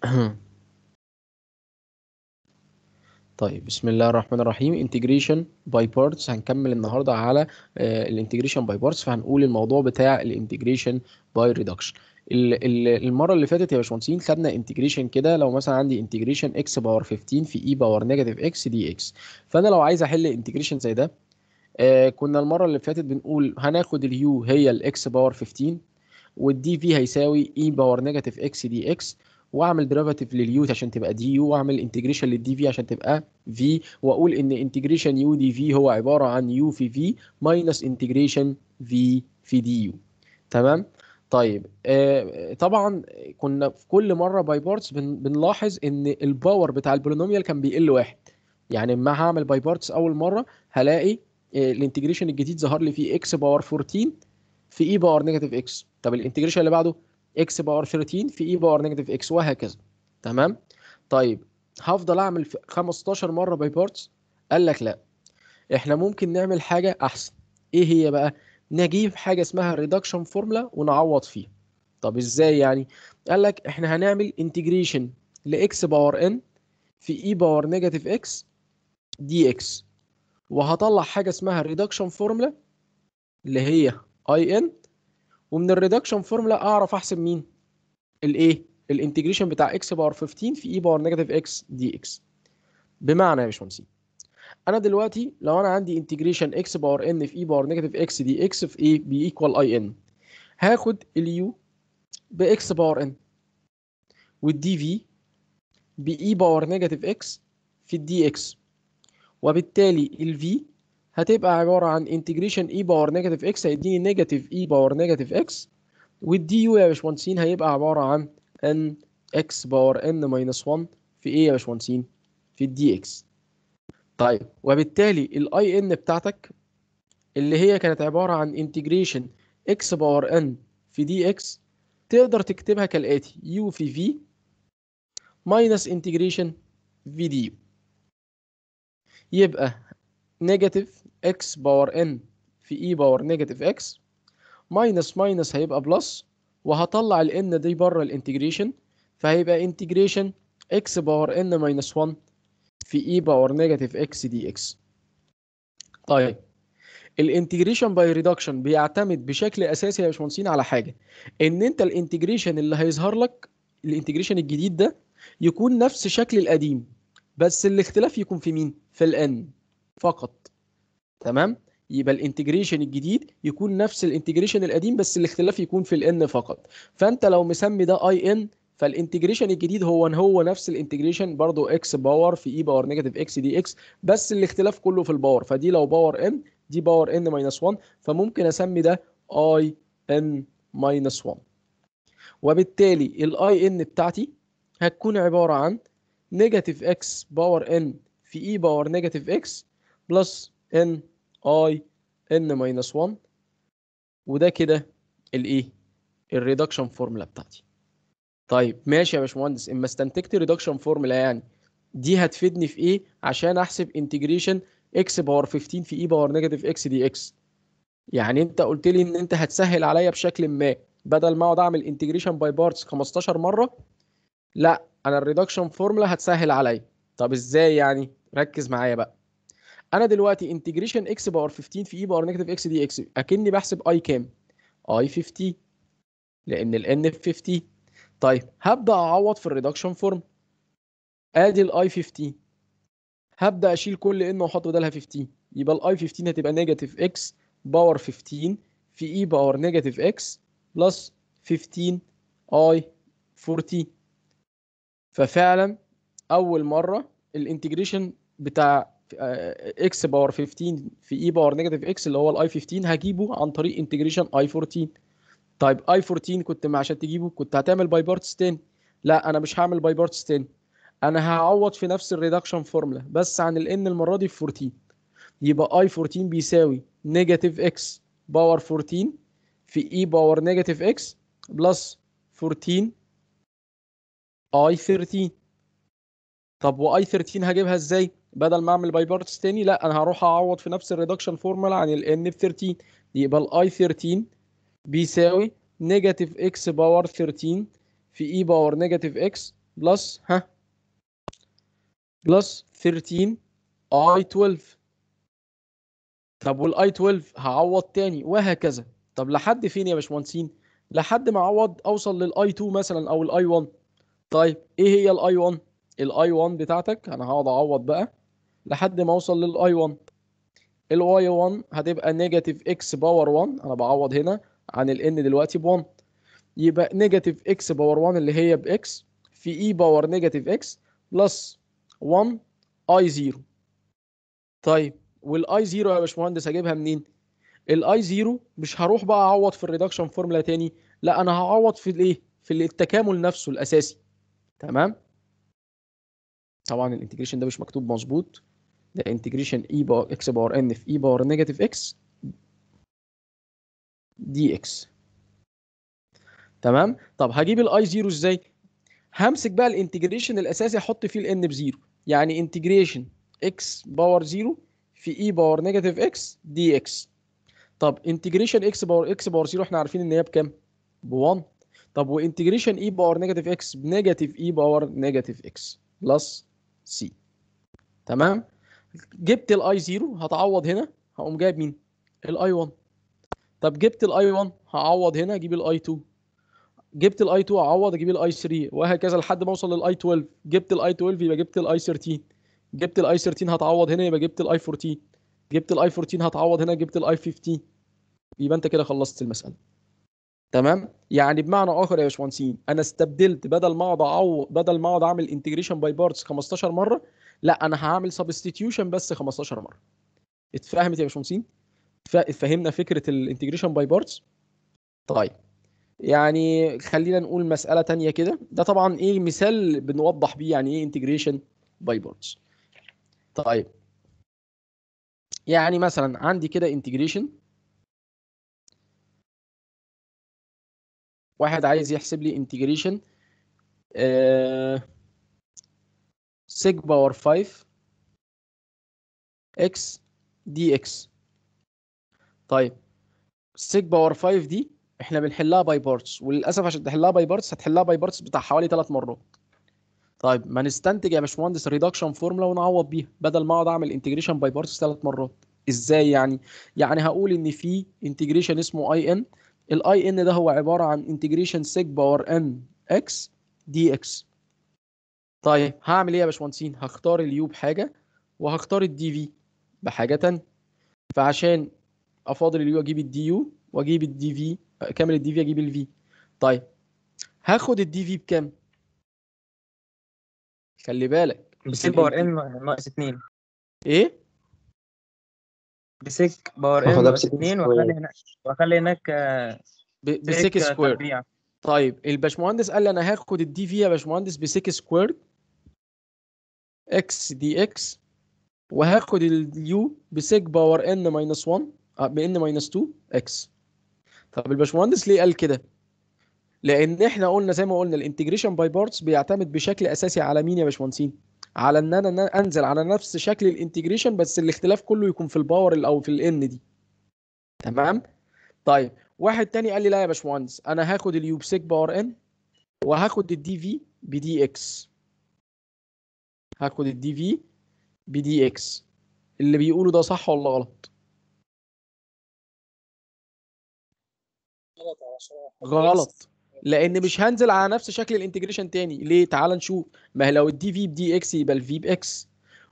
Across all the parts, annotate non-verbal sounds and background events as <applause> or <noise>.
<coughs> طيب بسم الله الرحمن الرحيم. integration by parts هنكمل النهارده على ال integration by parts فهنقول الموضوع بتاع ال integration by reduction المرة اللي فاتت يا باشمهندسين خدنا integration كده. لو مثلا عندي integration x power 15 في e power negative x dx فأنا لو عايز أحل integration زي ده آه كنا المرة اللي فاتت بنقول هناخد ال u هي ال x power 15 وال dv هيساوي e power negative x dx واعمل derivative لل u عشان تبقى du واعمل integration لل dv عشان تبقى v واقول إن integration u dv هو عبارة عن u في v minus integration v في du. تمام؟ طيب آه طبعا كنا في كل مرة by parts بن بنلاحظ إن ال power بتاع ال polynomial كان بيقل واحد. يعني لما هعمل by parts أول مرة هلاقي آه ال integration الجديد ظهر لي فيه x power 14 في e power negative x طب ال integration اللي بعده؟ x power 13 في e power negative x وهكذا. تمام؟ طيب هفضل أعمل 15 مرة by parts قال لك لا. إحنا ممكن نعمل حاجة أحسن. إيه هي بقى؟ نجيب حاجة اسمها reduction formula ونعوض فيها. طب إزاي يعني؟ قال لك إحنا هنعمل integration ل x power n في e power negative x dx وهطلع حاجة اسمها reduction formula اللي هي I n ومن ال reduction formula أعرف أحسب مين؟ الايه ال integration بتاع x power 15 في e power negative x dx بمعنى يا باشمهندس أنا دلوقتي لو أنا عندي integration x power n في e power negative x dx في إيه ب equal I n هاخد ال u ب x power n وال dv ب e power negative x في ال dx وبالتالي ال v هتبقى عبارة عن integration e power negative x هيديني negative e power negative x وال du يا باشمهندسين هيبقى عبارة عن n x power n minus 1 في إيه يا باشمهندسين؟ في x طيب وبالتالي ال I n بتاعتك اللي هي كانت عبارة عن integration x power n في x تقدر تكتبها كالآتي u v minus integration v du يبقى negative x power n في e power negative x minus minus هيبقى plus وهطلع ال n دي بره ال integration فهيبقى integration x power n minus 1 في e power negative dx. طيب ال integration by reduction بيعتمد بشكل أساسي يا باشمهندسين على حاجة إن أنت ال integration اللي هيظهر لك ال integration الجديد ده يكون نفس شكل القديم بس الاختلاف يكون في مين؟ في ال n فقط. تمام؟ يبقى ال integration الجديد يكون نفس ال integration القديم بس الاختلاف يكون في ال n فقط. فأنت لو مسمي ده I n فال integration الجديد هو هو نفس ال integration برضو x power في e power negative x dx بس الاختلاف كله في ال power فدي لو power n دي power n minus 1 فممكن أسمي ده I n minus 1 وبالتالي ال I n بتاعتي هتكون عبارة عن negative x power n في e power negative x plus n I n minus 1 وده كده الايه ال reduction formula بتاعتي. طيب ماشي يا باشمهندس. إما استنتجت reduction formula يعني دي هتفيدني في إيه؟ عشان أحسب integration x power 15 في e power negative x dx يعني أنت قلت لي إن أنت هتسهل عليا بشكل ما. بدل ما أقعد أعمل integration by parts 15 مرة لا أنا ال reduction formula هتسهل عليا. طب إزاي يعني؟ ركز معايا بقى. أنا دلوقتي integration x power 15 في e power negative x dx اكني بحسب I كام؟ I 15 لأن ال n ب 15 طيب هبدأ أعوض في ال reduction formula ادي ال I 15 هبدأ أشيل كل n وأحط بدلها 15 يبقى ال I 15 هتبقى negative x power 15 في e power negative x plus 15 I 14 ففعلا أول مرة ال integration بتاع x power 15 في e power negative x اللي هو ال I 15 هجيبه عن طريق integration I 14 طيب I 14 كنت عشان تجيبه كنت هتعمل by parts تاني لا أنا مش هعمل by parts تاني أنا هعوض في نفس ال reduction formula بس عن ال n المرة دي في 14 يبقى I 14 بيساوي negative x power 14 في e power negative x plus 14 I 13 طب و I 13 هجيبها إزاي؟ بدل ما اعمل by parts تاني لا أنا هروح اعوض في نفس ال reduction formula عن ال n ب 13 يبقى ال I 13 بيساوي negative x power 13 في e power negative x plus ها plus 13 I 12 طب وال I 12 هعوض تاني وهكذا. طب لحد فين يا باشمهندسين؟ لحد ما اعوض اوصل لل I 2 مثلا أو ال I 1 طيب إيه هي ال I 1 ال I 1 بتاعتك أنا هقعد أعوض بقى. لحد ما اوصل لل I 1 وال I 1 هتبقى negative x power 1 أنا بعوض هنا عن ال n دلوقتي ب 1 يبقى negative x power 1 اللي هي ب x في e power negative x plus 1 I 0 طيب وال I 0 يا باشمهندس هجيبها منين؟ ال I 0 مش هروح بقى اعوض في ال reduction formula تاني لا أنا هعوض في الايه؟ في التكامل نفسه الاساسي تمام؟ طبعا ال integration ده مش مكتوب مظبوط ده integration e power x power n في e power negative x dx تمام؟ طب هجيب ال I 0 إزاي؟ همسك بقى ال integration الأساسي أحط فيه ال n ب zero يعني integration x power 0 في e power negative x dx طب integration x power x power 0 إحنا عارفين إن هي بكام؟ ب 1 طب و integration e power negative x ب negative e power negative x plus c تمام؟ جبت ال I 0 هتعوض هنا هقوم جايب مين ال I 1 طب جبت ال I 1 هعوض هنا أجيب ال I 2 جبت ال I 2 اعوض أجيب ال I 3 وهكذا لحد ما اوصل لل I 12 جبت ال I 12 يبقى جبت ال I 13 جبت ال I 13 هتعوض هنا يبقى جبت ال I 14 جبت ال I 14 هتعوض هنا جبت ال I 15 يبقى انت كده خلصت المساله تمام؟ يعني بمعنى آخر يا باشمهندسين أنا استبدلت بدل ما أقعد اعوض بدل ما أقعد أعمل integration by parts 15 مرة لا أنا هعمل substitution بس 15 مرة. اتفهمت يا باشمهندسين؟ فهمنا فكرة ال integration by parts طيب يعني خلينا نقول مسألة تانية كده. ده طبعا إيه مثال بنوضح بيه يعني إيه integration by parts طيب يعني مثلا عندي كده integration واحد عايز يحسب لي integration sec power 5 x dx طيب sec power 5 دي إحنا بنحلها by parts وللأسف عشان تحلها by parts هتحلها by parts بتاع حوالي 3 مرات. طيب ما نستنتج يا باشمهندس reduction formula ونعوض بيها بدل ما اقعد اعمل integration by parts 3 مرات. إزاي يعني؟ يعني هقول إن في integration اسمه I n ال I n ده هو عبارة عن integration sec power n x dx طيب هعمل إيه يا باشمهندسين؟ هختار ال u بحاجه وهختار ال dv بحاجة تانية. فعشان افاضل ال u أجيب ال du وأجيب ال dv كامل ال dv أجيب ال v طيب هاخد ال dv بكام؟ خلي بالك. ب sec power n ناقص 2 إيه؟ ب sec power n ناقص ب sec 2 square. وأخلي هناك وأخلي هناك آه، ب- sec ب sec square تربيع طيب الباشمهندس قال لي أنا هاخد ال dv يا باشمهندس ب sec square x dx وهاخد ال u ب sec power n minus 1 ب n minus 2 x طب الباشمهندس ليه قال كده؟ لأن إحنا قلنا زي ما قلنا ال integration by parts بيعتمد بشكل أساسي على مين يا باشمهندسين؟ على إن أنا أنزل على نفس شكل ال integration بس الاختلاف كله يكون في ال power ال- أو في ال n دي. تمام؟ طيب واحد تاني قال لي لا يا باشمهندس أنا هاخد ال u ب sec power n وهاخد ال dv ب dx هاخد ال dv ب dx اللي بيقوله ده صح ولا غلط؟ غلط. لأن مش هنزل على نفس شكل ال integration تاني. ليه؟ تعال نشوف. ما لو ال dv ب dx يبقى ال v ب x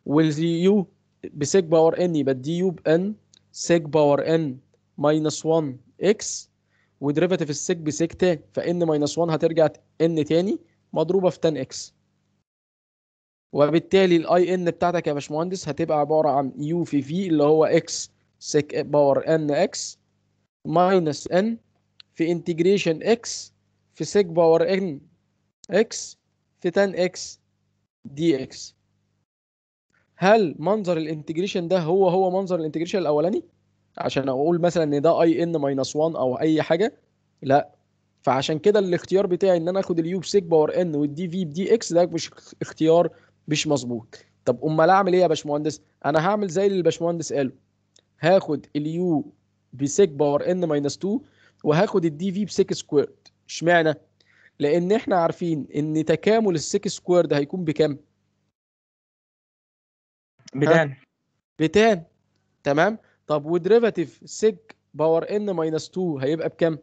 وال u ب sec power n يبقى ال du ب n sec power n minus 1 x و derivative ال sec ب sec tan. ف n minus 1 هترجع n تاني مضروبة في tan x وبالتالي ال I n بتاعتك يا باشمهندس هتبقى عبارة عن u في v اللي هو x sec power n x minus n في integration x في sec power n x في tan x dx هل منظر ال integration ده هو هو منظر ال integration الأولاني؟ عشان أقول مثلا إن ده I n minus 1 أو أي حاجة. لا. فعشان كده الاختيار بتاعي إن أنا آخد ال u ب sec power n وال dv ب dx ده مش اختيار مش مظبوط. طب أمال أعمل إيه يا باشمهندس؟ أنا هعمل زي اللي الباشمهندس قاله. هاخد ال u ب sec power n minus 2 وهاخد ال dv ب sec squared اشمعنى؟ لأن إحنا عارفين إن تكامل ال sec square ده هيكون بكام؟ ب tan ب tan. تمام؟ طب و derivative sec power n minus 2 هيبقى بكام؟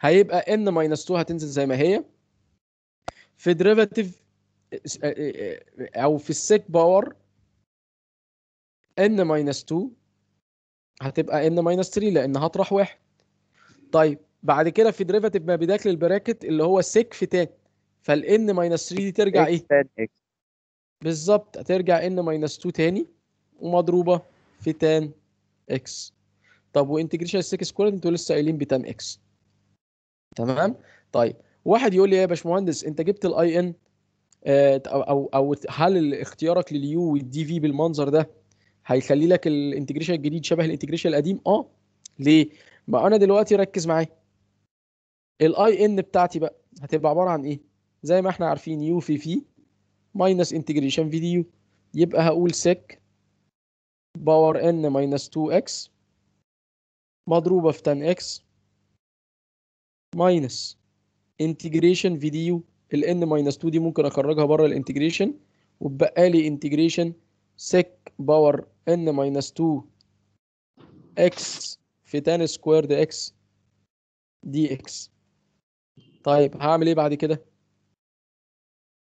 هيبقى n minus 2 هتنزل زي ما هي. في derivative of ال sec power n minus 2 هتبقى n minus 3 لأن هطرح واحد. طيب بعد كده في derivative ما بداخل ال bracket اللي هو sec في tan فال n minus 3 دي ترجع إيه؟ بالظبط هترجع n minus 2 تاني ومضروبة في tan x طب و integration ال sec square أنتوا لسه قايلين ب tan x تمام؟ طيب واحد يقول لي يا باشمهندس انت جبت ال I n أو أو أو هل اختيارك لل u وال dv بالمنظر ده؟ هيخلي لك ال integration الجديد شبه ال integration القديم؟ آه. ليه؟ ما أنا دلوقتي ركز معايا. ال I n بتاعتي بقى هتبقى عبارة عن إيه؟ زي ما إحنا عارفين u في v minus integration v du يبقى هقول sec power n minus 2 x مضروبة في tan x minus integration v du ال n minus 2 دي ممكن أخرجها بره ال integration وبقى لي integration sec power n minus 2 x في tan squared x dx طيب هعمل إيه بعد كده؟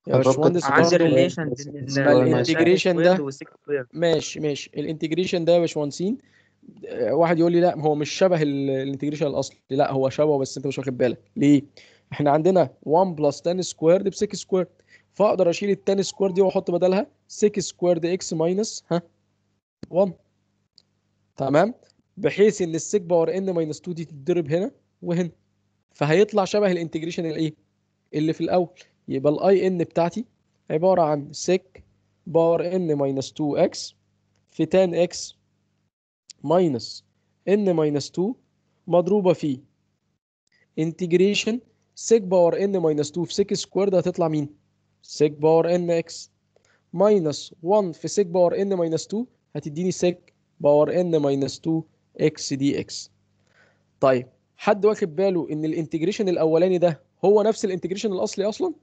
يا باشمهندس في عندي square برضه relation بس بين square ال- ماشي. ال integration ده- square. ماشي ماشي ال integration ده يا باشمهندسين آه، واحد يقول لي لا هو مش شبه ال- ال integration الأصلي لا هو شبهه بس أنت مش واخد بالك ليه إحنا عندنا 1 plus tan squared ب sec squared فأقدر أشيل ال tan squared دي وأحط بدلها sec squared x minus ها 1 تمام؟ بحيث إن ال sec power n minus 2 دي تتضرب هنا وهنا. فهيطلع شبه ال integration الإيه؟ اللي في الأول. يبقى ال I n بتاعتي عبارة عن sec power n minus 2 x في tan x minus n minus 2 مضروبة في integration sec power n minus 2 في sec squared هتطلع مين؟ sec power n x minus 1 في sec power n minus 2 هتديني sec power n minus 2 x dx طيب حد واخد باله إن ال integration الأولاني ده هو نفس ال integration الأصلي أصلا؟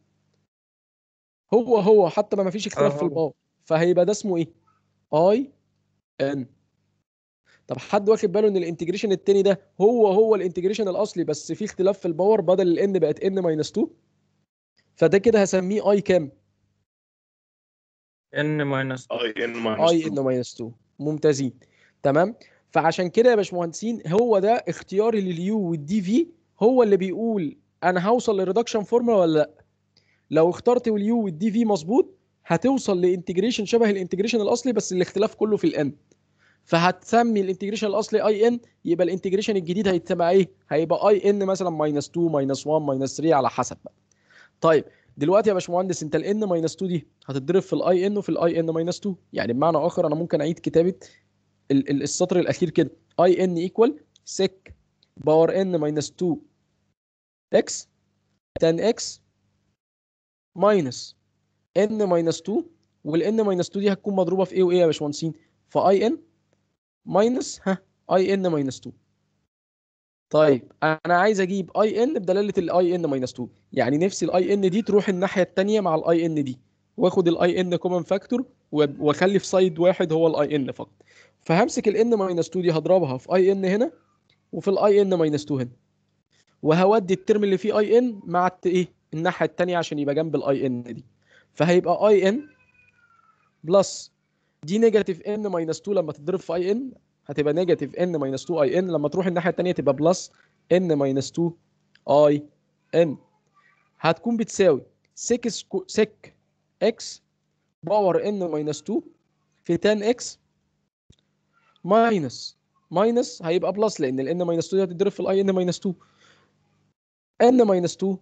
هو هو حتى ما فيش اختلاف في. ال power فهيبقى ده اسمه إيه؟ I n طب حد واخد باله إن ال integration التاني ده هو هو ال integration الأصلي بس في اختلاف في ال power بدل ال n بقت n minus 2 فده كده هسميه I كام؟ n minus I n minus I n minus 2 ممتازين. تمام؟ فعشان كده يا باشمهندسين هو ده اختياري لل u وال dv. هو اللي بيقول أنا هوصل لل reduction formula ولا لأ؟ لو اخترت ال u وال dv مظبوط هتوصل ل integration شبه ال integration الأصلي بس الاختلاف كله في ال n فهتسمي ال integration الأصلي I n يبقى ال integration الجديد هيتبع إيه؟ هيبقى I n مثلا minus 2 minus 1 minus 3 على حسب بقى. طيب دلوقتي يا باشمهندس انت ال n minus 2 دي هتتضرب في ال I n وفي ال I n minus 2 يعني بمعنى آخر أنا ممكن أعيد كتابة ال- ال- السطر الأخير كده. I n equal sec power n minus 2 x tan x minus n minus 2 وال n minus 2 دي هتكون مضروبة في إيه وايه يا باشمهندسين. في I n minus ها I n minus 2 طيب أنا عايز أجيب I n بدلاله ال I n minus 2 يعني نفسي ال I n دي تروح الناحيه الثانية مع ال I n دي واخد ال I n common factor واخلي في side واحد هو ال I n فقط فهمسك ال n minus 2 دي هضربها في I n هنا وفي ال I n minus 2 هنا وهودي ال term اللي فيه I n مع إيه الناحيه الثانية عشان يبقى جنب ال I n دي فهيبقى I n plus دي negative n minus 2 لما تتضرب في I n هتبقى negative n minus 2 I n لما تروح الناحية الثانية تبقى plus n minus 2 I n هتكون بتساوي sec squ- sec x power n minus 2 في tan x minus minus هيبقى plus لأن ال n minus 2 دي هتتضرب في ال I n minus 2 n minus 2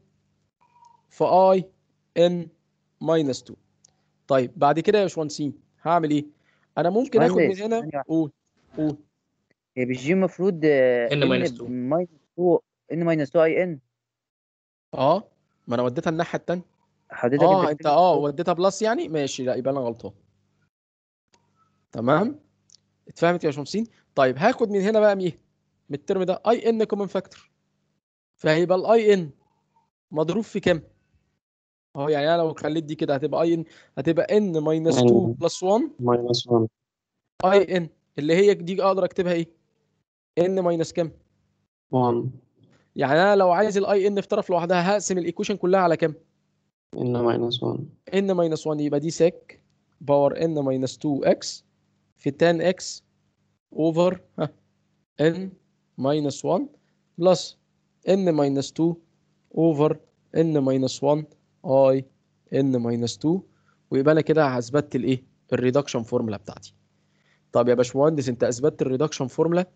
في I n minus 2 طيب بعد كده يا باشمهندسين هعمل إيه؟ أنا ممكن آخد من هنا. قول. قول. هي مش دي المفروض two. minus 2 n minus 2 I n آه ما أنا وديتها الناحية الثانية حضرتك آه أنت آه وديتها plus يعني؟ ماشي لا يبقى أنا غلطان. تمام؟ اتفهمت يا باشمهندسين طيب هاخد من هنا بقى مين؟ من ال term ده I n common factor فهيبقى ال I n مضروب في كام؟ أهو يعني أنا لو خليت دي كده هتبقى I n هتبقى n minus 2 أيوة. plus 1 minus 1 I n اللي هي دي أقدر اكتبها إيه؟ n minus كام؟ 1 يعني أنا لو عايز ال I n في طرف لوحدها هقسم ال equation كلها على كام؟ n minus 1 n minus 1 يبقى دي sec power n minus 2 x في tan x over ها n minus 1 plus n minus 2 over n minus 1 I n minus 2 ويبقى أنا كده اثبتت الايه ال reduction formula بتاعتي. طب يا باشمهندس انت اثبتت ال reduction formula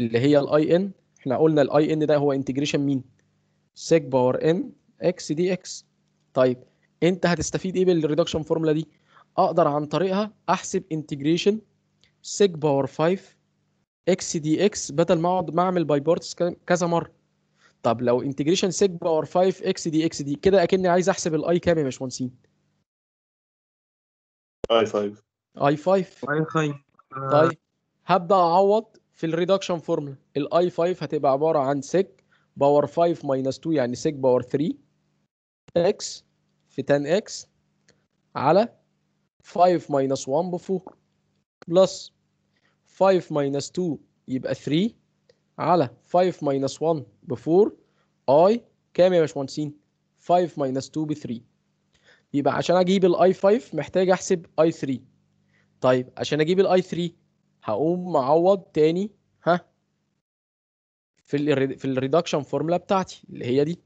اللي هي ال I n إحنا قلنا ال I n ده هو integration مين sec power n x dx طيب انت هتستفيد إيه بال reduction formula دي؟ أقدر عن طريقها احسب integration sec power 5 x dx بدل ما اقعد ما اعمل by parts كذا مرة. طب لو integration sec power 5 x dx دي كده أكني عايز أحسب ال I كام يا باشمهندسين؟ I 5 I 5 اي خي طيب. هبدأ أعوض في ال reduction formula ال I 5 هتبقى عبارة عن sec power 5 minus 2 يعني sec power 3 x في tan x على 5 minus 1 ب 4 plus 5 minus 2 يبقى 3 على 5 minus 1 ب 4 I كام يا باشمهندسين؟ 5 minus 2 ب 3 يبقى عشان أجيب ال I 5 محتاج أحسب I 3 طيب عشان أجيب ال I 3 هقوم معوض تاني ها في ال في ال reduction formula بتاعتي اللي هي دي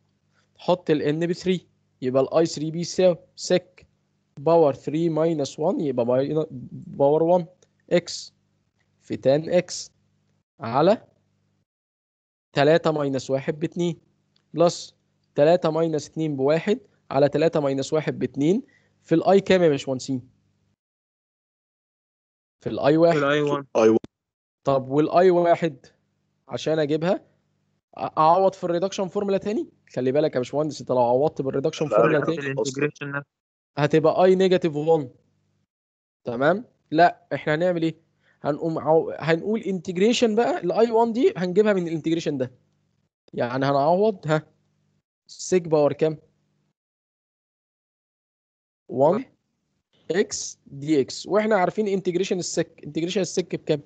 حط ال n ب 3 يبقى ال I 3 بيساوي sec power 3 minus 1 يبقى power 1 x في tan x على 3 minus 1 ب 2 plus 3 minus 2 ب 1 على 3 minus 1 ب 2 في ال I كام يا باشمهندسين؟ في ال I 1 ال I 1 اي طب وال I واحد عشان أجيبها أعوض في ال reduction formula تاني؟ خلي بالك يا باشمهندس أنت لو عوضت بالريدكشن لا، فورمولا لا. تاني هتبقى I negative 1 تمام؟ لا إحنا هنعمل إيه؟ هنقوم عو... هنقول integration بقى ال I 1 دي هنجيبها من ال integration ده. يعني هنعوض ها sec power كام؟ 1 x dx وإحنا عارفين integration ال sec integration ال sec بكام؟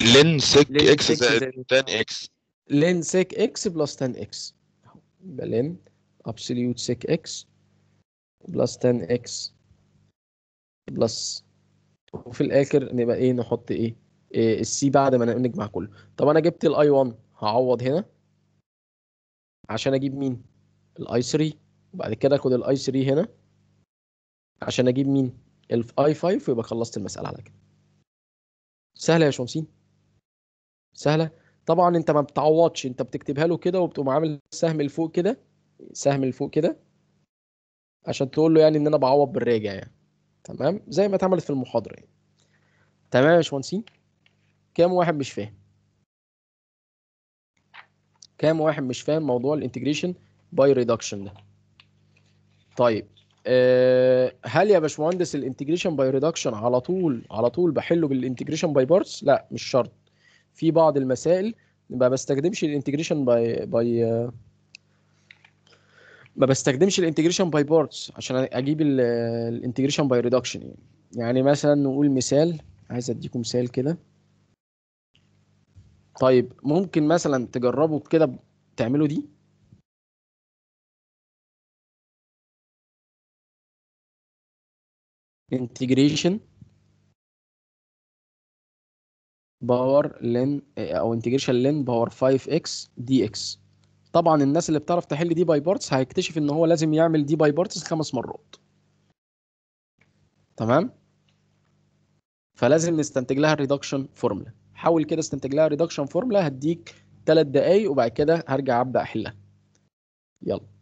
ln ln x زائد tan x ln sec x plus tan x يبقى ln absolute sec x plus tan x plus وفي الآخر نبقى إيه؟ نحط إيه, إيه ال C بعد ما نجمع كله. طب أنا جبت ال I 1 هعوض هنا. عشان أجيب مين؟ ال I 3 وبعد كده آخد ال I 3 هنا. عشان أجيب مين؟ ال I 5 ويبقى خلصت المسألة على كده. سهلة يا باشمهندسين. سهلة. طبعا أنت ما بتعوضش أنت بتكتبها له كده وبتقوم عامل سهم لفوق كده سهم لفوق كده عشان تقول له يعني إن أنا بعوض بالراجع يعني. تمام؟ زي ما اتعملت في المحاضرة يعني. تمام يا باشمهندسين كام واحد مش فاهم؟ كام واحد مش فاهم موضوع ال integration by reduction ده؟ طيب. هل يا باشمهندس ال integration by reduction على طول على طول بحله بال integration by parts لا مش شرط. في بعض المسائل ما بستخدمش ال integration by by ما بستخدمش ال integration by parts عشان أجيب ال integration by reduction يعني. يعني مثلا نقول مثال عايز أديكم مثال كده. طيب ممكن مثلا تجربوا كده تعملوا دي؟ integration power ln أو integration ln power 5 x dx طبعا الناس اللي بتعرف تحل دي by parts هيكتشف إن هو لازم يعمل دي by parts خمس مرات. تمام؟ فلازم نستنتج لها ال reduction formula حاول كده استنتج لها ال reduction formula هديك ثلاث دقايق وبعد كده هرجع أبدأ أحلها. يلا.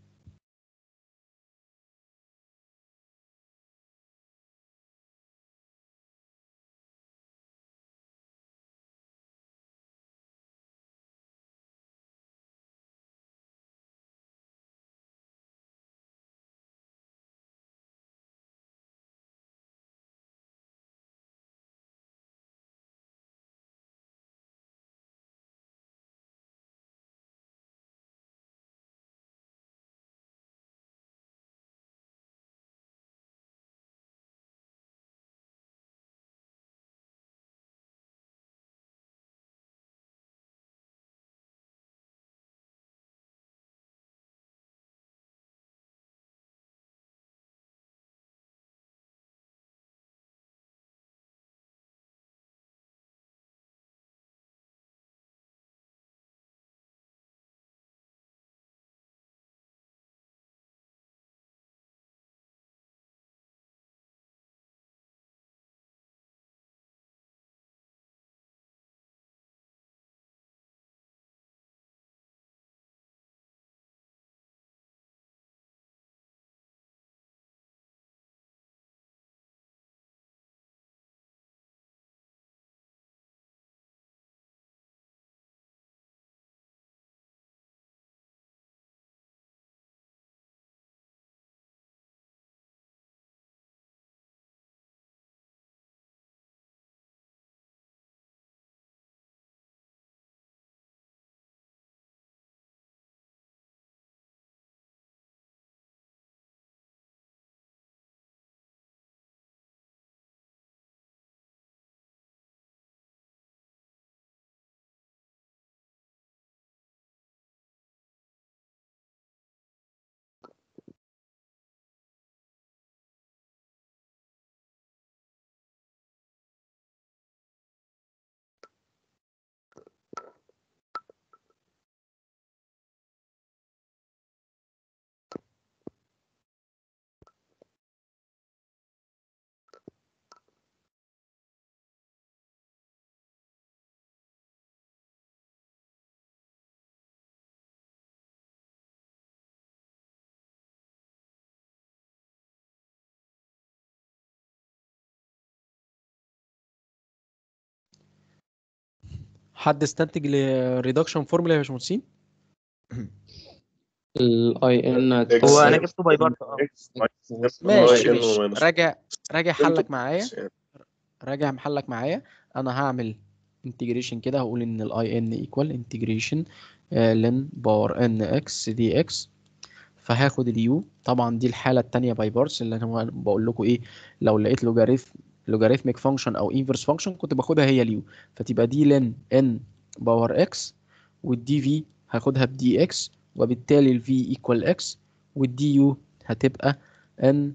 حد استنتج ال reduction formula يا باشمهندسين؟ ال I n هو أنا جبته by part آه ماشي ماشي راجع راجع حلك معايا. راجع حلك معايا. أنا هعمل integration كده هقول إن ال I n equal integration ln power n x dx فهاخد ال u طبعا دي الحالة الثانية by parts اللي أنا بقول لكم إيه لو لقيت logarithm logarithmic function أو inverse function كنت باخدها هي ال u. فتبقى دي ln n power x وال dv هاخدها ب dx وبالتالي ال v equal x وال du هتبقى n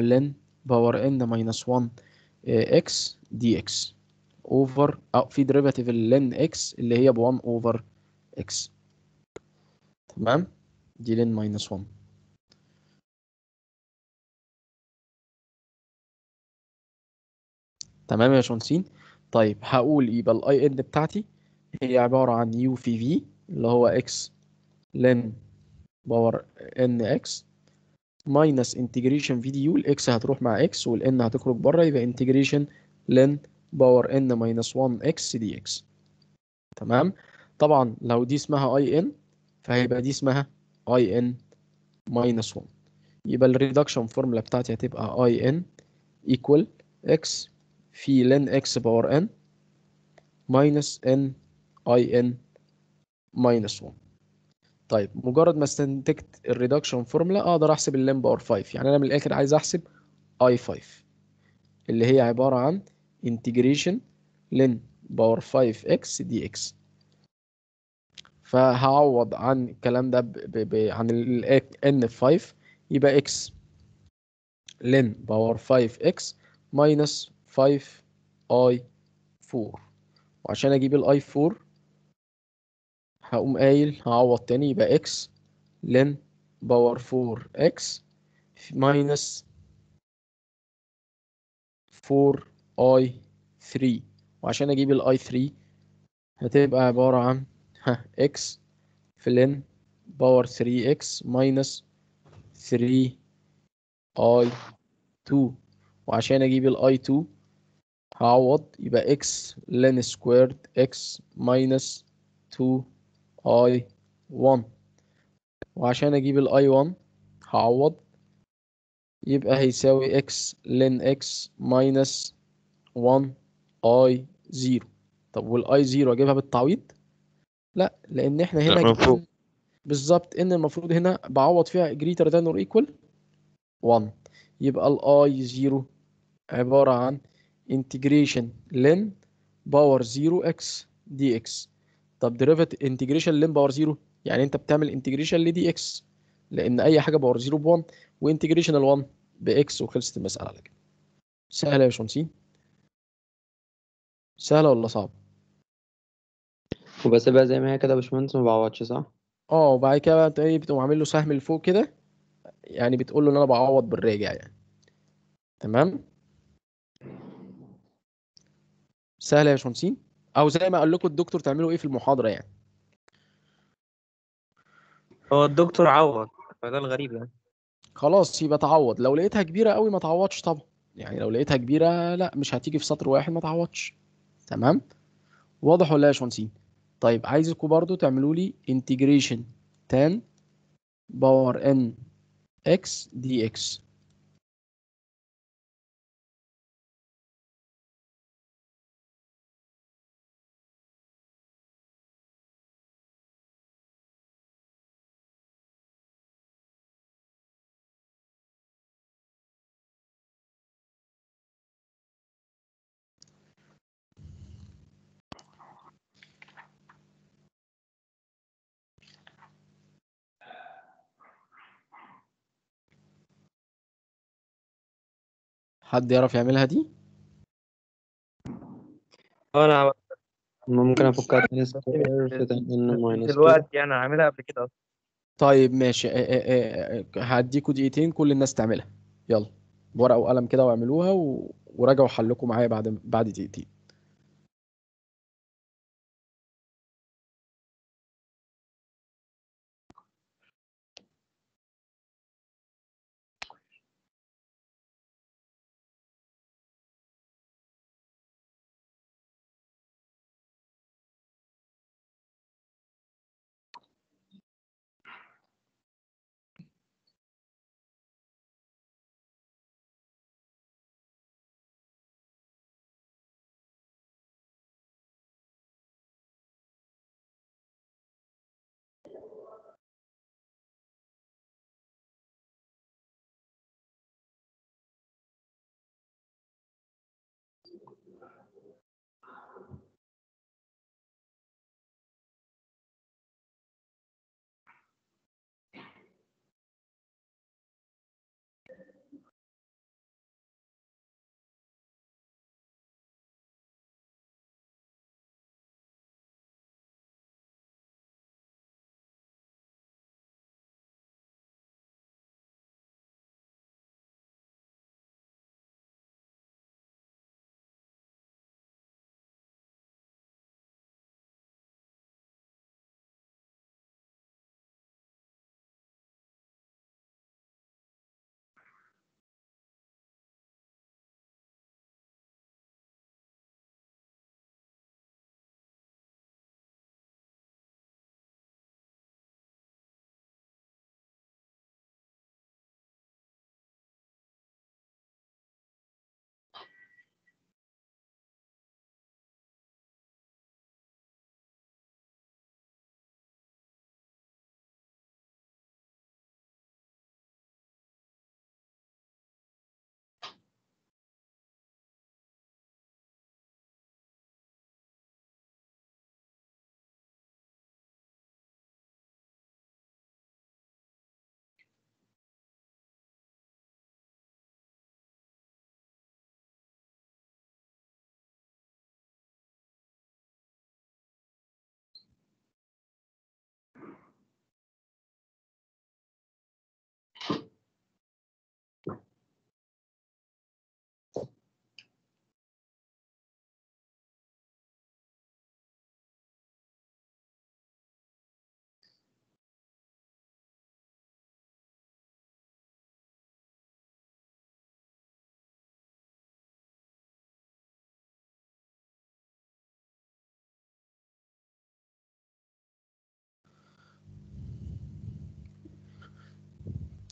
ln power n minus 1 x dx over أو في derivative ال ln x اللي هي ب 1 over x تمام؟ دي ln minus 1 تمام يا باشمهندسين طيب هقول يبقى ال I n بتاعتي هي عبارة عن u في v اللي هو x ln power n x minus integration v du ال x هتروح مع x وال n هتخرج بره يبقى integration ln power n minus 1 x dx تمام؟ طبعا لو دي اسمها I n فهيبقى دي اسمها I n minus 1 يبقى ال reduction formula بتاعتي هتبقى I n equal x في ln x power n minus n I n minus 1 طيب مجرد ما استنتجت ال reduction formula أقدر أحسب ال ln power 5 يعني أنا من الآخر عايز أحسب I 5 اللي هي عبارة عن integration ln power 5 x d فهعوض عن الكلام ده ب ب ب عن ال n في 5 يبقى x ln power 5 x minus 5 I 4 وعشان أجيب ال I 4 هقوم قايل هعوض تاني يبقى x ln power 4 x minus 4 I 3 وعشان أجيب ال I 3 هتبقى عبارة عن ها x في ln power 3x minus 3 I 2 وعشان أجيب ال I 2 هعوض يبقى x ln squared x minus 2 I 1 وعشان أجيب ال I 1 هعوض. يبقى هيساوي x ln x minus 1 I 0 طب وال I 0 أجيبها بالتعويض؟ لا لأن إحنا هنا بالظبط إن المفروض هنا بعوض فيها greater than or equal 1 يبقى ال I 0 عبارة عن integration ln power 0 x dx. طب derivative integration ln power 0 يعني انت بتعمل integration ل dx. لأن أي حاجة power 0 ب 1 و integration ال 1 ب x وخلصت المسألة على كده. سهلة يا باشمهندسين؟ سهلة ولا صعبة؟ وبسيبها زي ما هي كده يا باشمهندس ما بعوضش صح؟ آه وبعد كده بقى انت إيه بتقوم عامل له سهم لفوق كده يعني بتقول له إن أنا بعوض بالراجع يعني. تمام؟ سهل يا باشمهندسين أو زي ما قال لكم الدكتور تعملوا إيه في المحاضرة يعني؟ هو الدكتور عوض فده الغريب يعني. خلاص يبقى تعوض. لو لقيتها كبيرة قوي ما تعوضش طبعا. يعني لو لقيتها كبيرة لا مش هتيجي في سطر واحد ما تعوضش. تمام؟ واضح ولا إيه يا باشمهندسين طيب عايزكم برضو تعملوا لي integration tan power n x dx حد يعرف يعملها دي؟ <laughs> أنا ممكن افكها tan square في n minus 2 دلوقتي يعني عاملها قبل كده أصلاً. طيب ماشي. آه آه آه هديكوا دقيقتين كل الناس تعملها. يلا. بورقة وقلم كده واعملوها و... وراجعوا حلكم معايا بعد بعد دقيقتين.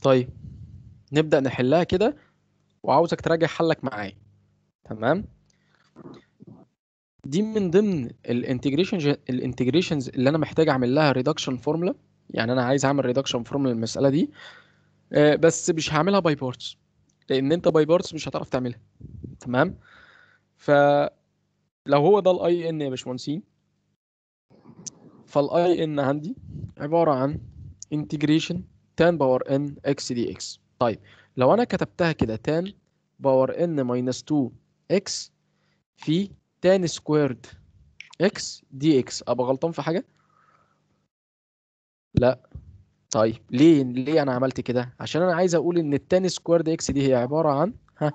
طيب نبدأ نحلها كده وعاوزك تراجع حلك معايا. تمام؟ دي من ضمن ال integration ال integrations اللي أنا محتاج أعمل لها reduction formula يعني أنا عايز أعمل reduction formula للمسألة دي. آه، بس مش هعملها by parts لأن أنت by parts مش هتعرف تعملها. تمام؟ فلو هو ده ال I n يا باشمهندسين فال I n عندي عبارة عن integration tan power n x dx طيب لو أنا كتبتها كده tan power n minus 2 x في tan squared x dx أبقى غلطان في حاجة؟ لا. طيب ليه ليه أنا عملت كده؟ عشان أنا عايز أقول إن ال tan squared x دي هي عبارة عن ها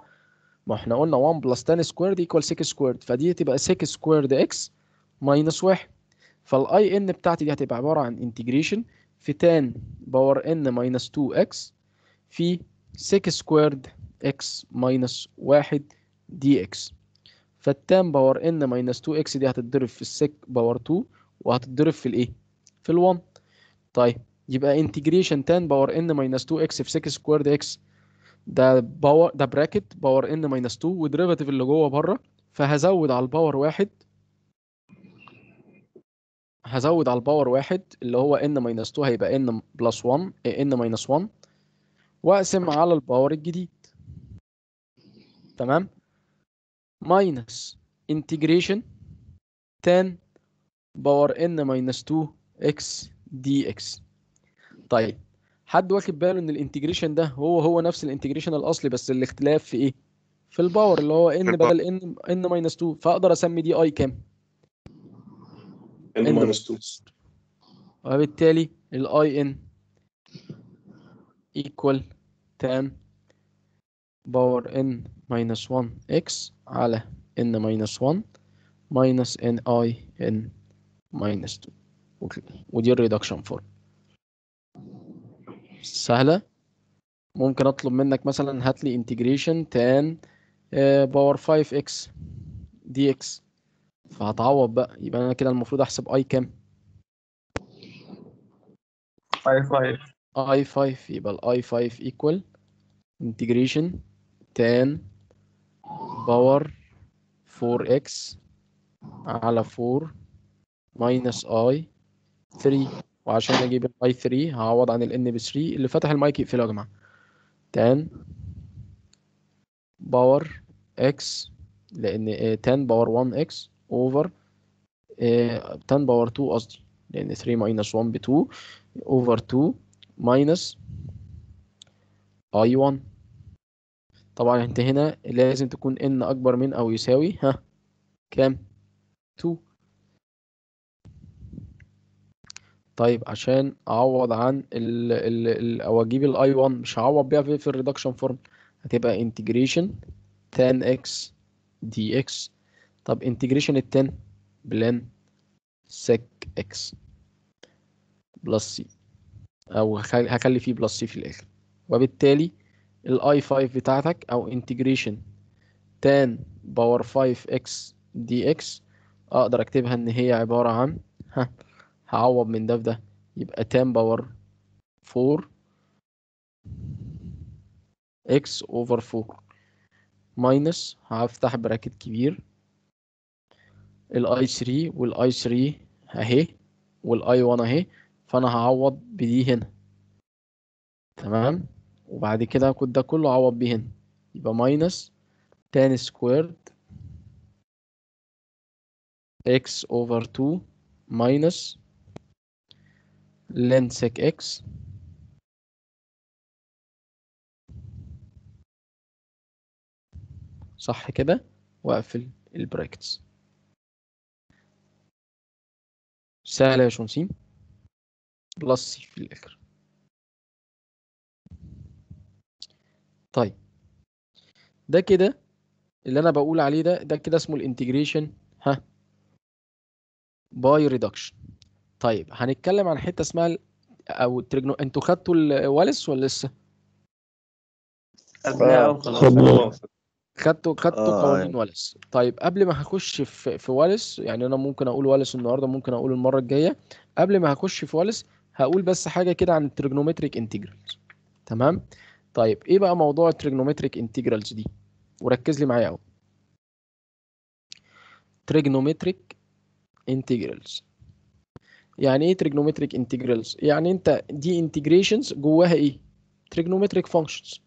ما إحنا قلنا 1 plus tan squared equal sec squared فدي تبقى sec squared x minus 1 فال I n بتاعتي دي هتبقى عبارة عن integration في tan power n minus 2 x في sec squared x minus 1 dx فال tan power n minus 2 x دي هتتضرب في ال sec power 2 وهتتضرب في الايه؟ في ال1 طيب يبقى integration tan power n minus 2 x في sec squared x ده power ده bracket power n minus 2 و derivative اللي جوه بره فهزود على ال power واحد هزود على ال power واحد اللي هو n minus 2 هيبقى n plus 1 n minus 1 وأقسم على ال power الجديد. تمام؟ minus integration tan power n minus 2 x dx طيب حد واخد باله إن ال integration ده هو هو نفس ال integration الأصلي بس الاختلاف في إيه؟ في ال power اللي هو ان ال power. بدل n n minus 2 فأقدر أسمي دي I كام؟ n minus 2 وبالتالي ال I n equal tan power n minus 1 x على n minus 1 minus n I n minus 2 وك- ودي ال reduction form سهلة. ممكن أطلب منك مثلا هات لي integration tan power 5x dx. فهتعوض بقى. يبقى أنا كده المفروض أحسب i كام؟ 5 5 i 5 يبقى ال i 5 equal integration tan power 4x على 4 minus i 3 وعشان أجيب ال i 3 هعوض عن ال n ب 3 اللي فتح المايك يقفله يا جماعة. tan power x لأن آه، tan power 1x over آه، tan power 2 قصدي. لأن 3 minus 1 ب 2 over 2 minus i1 طبعا أنت هنا لازم تكون n أكبر من أو يساوي ها كام؟ 2 طيب عشان أعوض عن ال ال ال أو أجيب ال i 1 مش هعوض بيها في, ال reduction form هتبقى integration tan x dx طب integration ال tan ب ln sec x plus c. أو هخلي فيه plus c في الآخر. وبالتالي ال i 5 بتاعتك أو integration tan power 5x dx أقدر أكتبها إن هي عبارة عن ها هعوض من ده في ده. يبقى tan power 4 x over 4 minus هفتح bracket كبير ال i 3 وال i 3 اهي وال i 1 اهي فانا هعوض بدي هنا. تمام؟ وبعد كده هاخد ده كله اعوض بيه هنا. يبقى minus tan squared x over 2 minus ln sec x صح كده؟ واقفل ال brackets سهلة يا باشمهندسين plus c في الآخر. طيب. ده كده اللي أنا بقول عليه ده ده كده اسمه ال integration ها by reduction. طيب هنتكلم عن حتة اسمها أو ال trigono أنتوا خدتوا ال Wallis ولا لسه؟ خدناه. آه. خدتوا خدتوا آه، قوانين يعني. Wallis طيب قبل ما هخش في في Wallis يعني أنا ممكن أقول Wallis النهارده ممكن أقول المرة الجاية. قبل ما هخش في Wallis هقول بس حاجة كده عن ال trigonometric integrals تمام؟ طيب إيه بقى موضوع ال trigonometric integrals دي؟ وركز لي معايا قوي trigonometric integrals يعني إيه trigonometric integrals يعني أنت دي integrations جواها إيه؟ trigonometric functions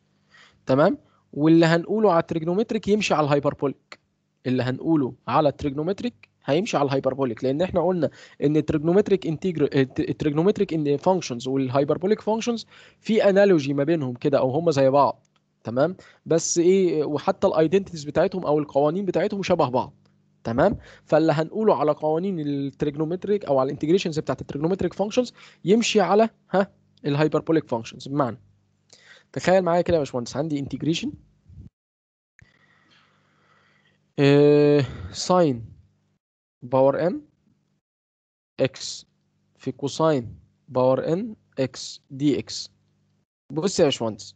تمام؟ واللي هنقوله على ال trigonometric يمشي على ال hyperbolic. اللي هنقوله على ال trigonometric هيمشي على ال hyperbolic لأن إحنا قلنا إن ال trigonometric integr ال trigonometric functions وال hyperbolic functions في analogy ما بينهم كده أو هم زي بعض تمام؟ بس إيه وحتى ال identities بتاعتهم أو القوانين بتاعتهم شبه بعض تمام؟ فاللي هنقوله على قوانين ال trigonometric أو على ال integrations بتاعت ال trigonometric functions يمشي على ها ال hyperbolic functions بمعنى تخيل معايا كده يا باشمهندس عندي integration sine power m x في cosine power n x dx بص يا باشمهندس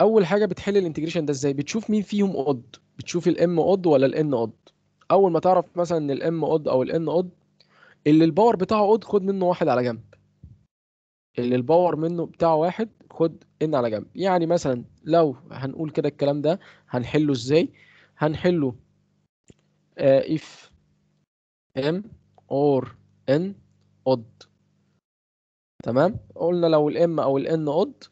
أول حاجة بتحل ال integration ده إزاي؟ بتشوف مين فيهم odd بتشوف ال m odd ولا ال n odd أول ما تعرف مثلا إن ال m odd أو ال n odd اللي ال power بتاعه odd خد منه واحد على جنب. اللي ال power منه بتاعه واحد خد ان على جنب. يعني مثلا لو هنقول كده الكلام ده هنحله إزاي؟ هنحله. uh, if m or n odd. تمام؟ قلنا لو ال m أو ال n odd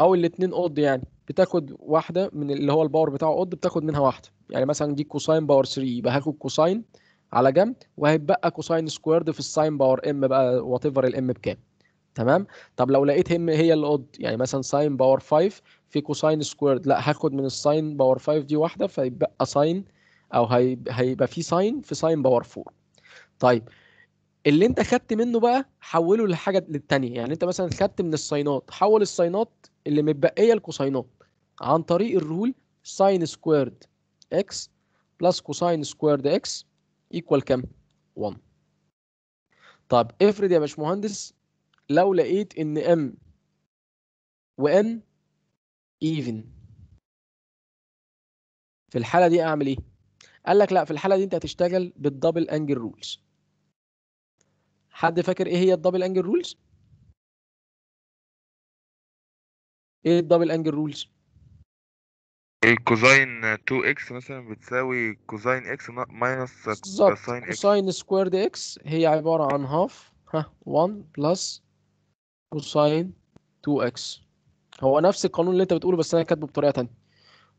أو الاتنين odd يعني بتاخد واحدة من اللي هو ال power بتاعه odd بتاخد منها واحدة. يعني مثلا دي cosine power 3 يبقى هاخد cosine على جنب وهيتبقى cosine squared في ال sine power m بقى whatever ال m بكام. تمام؟ طب لو لقيت هم هي اللي odd يعني مثلا sine power 5 في cosine squared لا هاخد من ال sine power 5 دي واحدة فيبقى sine أو هيبقى, في sine في sine power 4 طيب اللي انت خدت منه بقى حوله لحاجة للتانية. يعني انت مثلا خدت من ال sineات حول ال sineات اللي متبقية ال cosineات عن طريق ال rule sine squared x plus cosine squared x equal كام؟ 1 طب افرض يا باشمهندس لو لقيت إن m و n even في الحالة دي أعمل إيه؟ قال لك لا في الحالة دي أنت هتشتغل بال double angle rules حد فاكر إيه هي ال double angle rules إيه ال double angle rules ال cosine 2 x مثلا بتساوي cosine x minus cosine x cosine squared x هي عبارة عن half ها 1 plus cosine 2 x هو نفس القانون اللي انت بتقوله بس أنا كاتبه بطريقة تانية.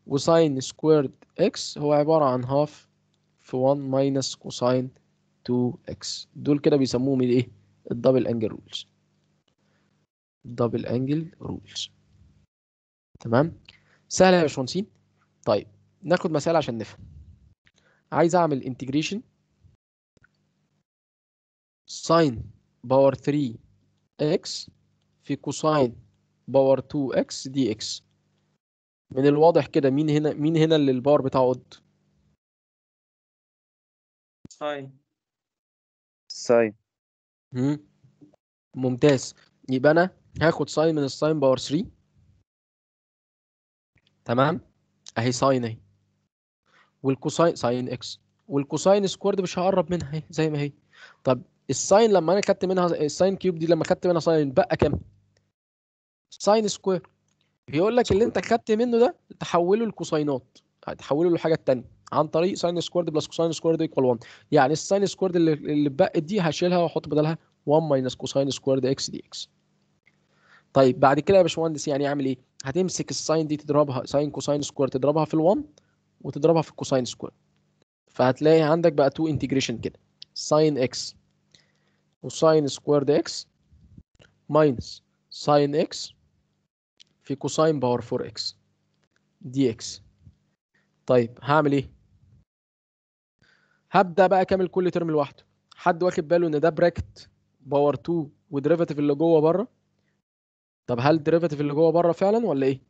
و sine squared x هو عبارة عن half في 1 minus cosine 2 x دول كده بيسموهم الايه ال double angle rules double angle rules تمام؟ سهلة يا باشمهندسين. طيب ناخد مسألة عشان نفهم. عايز أعمل integration sine power 3 x في cosine power 2 x dx. من الواضح كده مين هنا مين هنا اللي الباور بتاعه اود ساين. ساين. مم. ممتاز. يبقى أنا هاخد sine من ال sine power 3 تمام؟ أهي sine أهي. وال cosine sine x. وال cosine squared مش هقرب منها أهي زي ما هي. طب ال sine لما أنا خدت منها ال sine cube دي لما خدت منها sine بقى كام؟ sine square. بيقول لك اللي انت خدت منه ده تحوله لكوساينات هتحوله لحاجة تانية. عن طريق sine squared plus cosine squared equal 1 يعني ال sine squared اللي اللي اتبقت دي هشيلها واحط بدلها 1 minus cosine squared x dx طيب بعد كده يا باشمهندس يعني اعمل إيه؟ هتمسك ال sine دي تضربها sine cosine square تضربها في ال1 وتضربها في ال cosine square فهتلاقي عندك بقى two integration كده. sine x و sine squared x minus sine x في cosine power 4 x dx طيب هعمل إيه؟ هبدأ بقى أكمل كل term لوحده. حد واخد باله إن ده bracket power 2 و derivative اللي جوه بره؟ طب هل ال derivative اللي جوه بره فعلا ولا إيه؟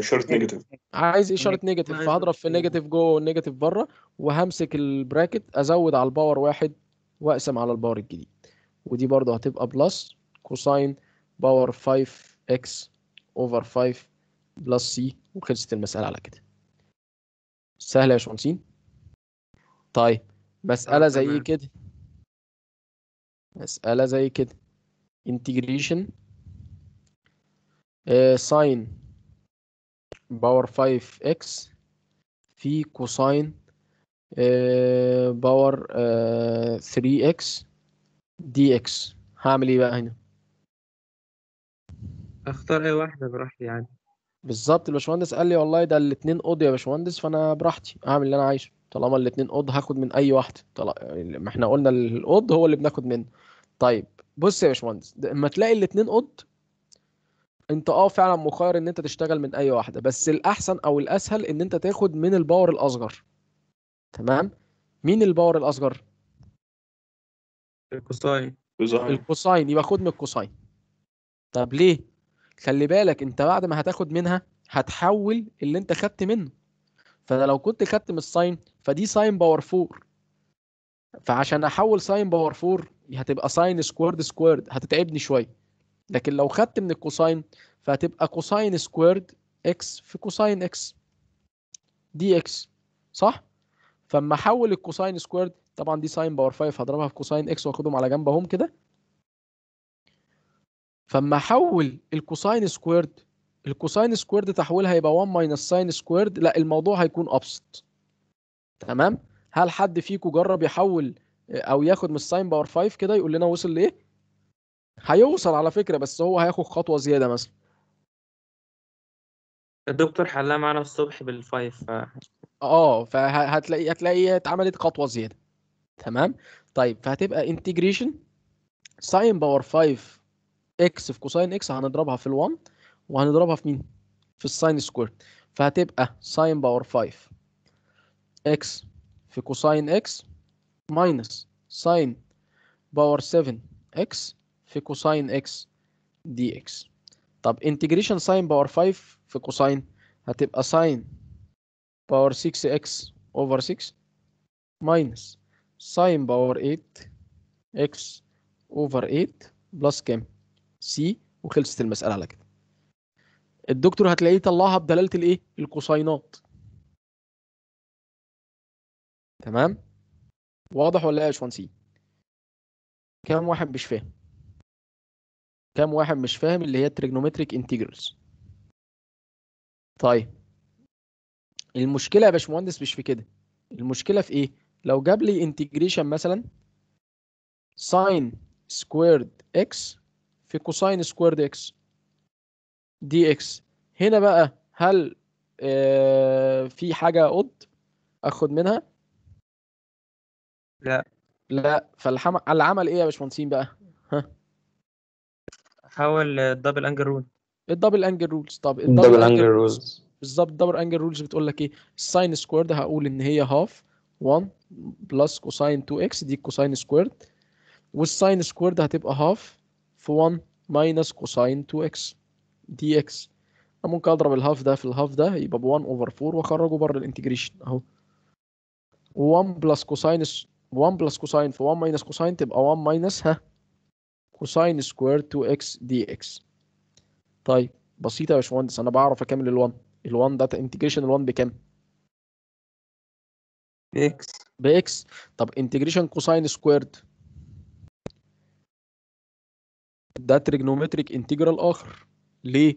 short negative عايز اشاره negative فهضرب في. negative جوه وال negative بره وهمسك ال bracket أزود على ال power واحد وأقسم على ال power الجديد. ودي برضه هتبقى plus cosine power 5 x over 5 plus c وخلصت المسألة على كده. سهلة يا باشمهندسين طيب مسألة آه، زي. كده. مسألة زي كده. integration sine power 5 x في cosine power 3 x dx. هعمل إيه بقى هنا؟ اختار اي واحدة براحتي يعني بالظبط الباشمهندس قال لي والله ده الاتنين odd يا باشمهندس فأنا براحتي أعمل اللي أنا عايزه. طالما الاتنين odd هاخد من أي واحدة. طالما ما إحنا قلنا ال odd هو اللي بناخد منه. طيب بص يا باشمهندس اما تلاقي الاتنين odd أنت آه فعلا مخير إن أنت تشتغل من أي واحدة بس الأحسن أو الأسهل إن أنت تاخد من ال power الأصغر. تمام؟ مين ال power الأصغر؟ ال cosine. ال cosine يبقى خد من ال cosine. طب ليه؟ خلي بالك انت بعد ما هتاخد منها هتحول اللي انت خدت منه. فانا لو كنت خدت من ال sine فدي sine power 4 فعشان احول sine power 4 هتبقى sine squared squared هتتعبني شوية. لكن لو خدت من ال cosine فهتبقى cosine squared x في cosine x dx صح؟ فاما احول ال cosine squared طبعا دي sine power 5 هضربها في cosine x واخدهم على جنب اهم كده. فاما احول ال cosine squared ال cosine squared تحويلها هيبقى 1 minus sine squared لا الموضوع هيكون ابسط تمام؟ هل حد فيكم جرب يحول أو ياخد من ال sine power 5 كده يقول لنا وصل لإيه؟ هيوصل على فكرة بس هو هياخد خطوة زيادة مثلا. الدكتور حلها معانا الصبح بال five ف... آه فهتلاقي هتلاقي اتعملت خطوة زيادة. تمام؟ طيب فهتبقى integration sine power 5 x في cosine x هنضربها في ال1 وهنضربها في مين؟ في ال sine square فهتبقى sine power 5 x في cosine x minus sine power 7 x في cosine x dx طب integration sine power 5 في cosine هتبقى sine power 6 x over 6 minus sine power 8 x over 8 plus كام؟ c وخلصت المسألة على كده. الدكتور هتلاقيه طلعها بدلالة الايه؟ الكوساينات تمام؟ واضح ولا إيه يا باشمهندسين؟ كام واحد مش فاهم؟ كام واحد مش فاهم اللي هي trigonometric integrals طيب. المشكلة يا باشمهندس مش في كده. المشكلة في إيه؟ لو جاب لي integration مثلا sine squared x في cosine squared x dx هنا بقى هل آه في حاجة odd أخد منها؟ لا. لا. فالحم... العمل إيه يا باشمهندسين بقى؟ حاول الدبل انجل رول الدبل انجل رولز طب دبل انجل رولز بالظبط دبل انجل رولز بتقول لك إيه؟ ال sine squared هقول إن هي half 1 plus cosine 2 x دي cosine squared وال sine squared هتبقى half في 1 minus cosine 2 x dx أنا ممكن أضرب الهاف ده في الهاف ده يبقى ب 1 over 4 وأخرجه بره ال integration أهو. 1 plus cosine 1 plus cosine في 1 minus cosine تبقى 1 minus ها cosine square 2 x dx طيب بسيطة يا باشمهندس أنا بعرف أكمل ال1 ال1 ده integration ال1 بكام؟ x ب x. طب integration cosine squared ده trigonometric integral آخر. ليه؟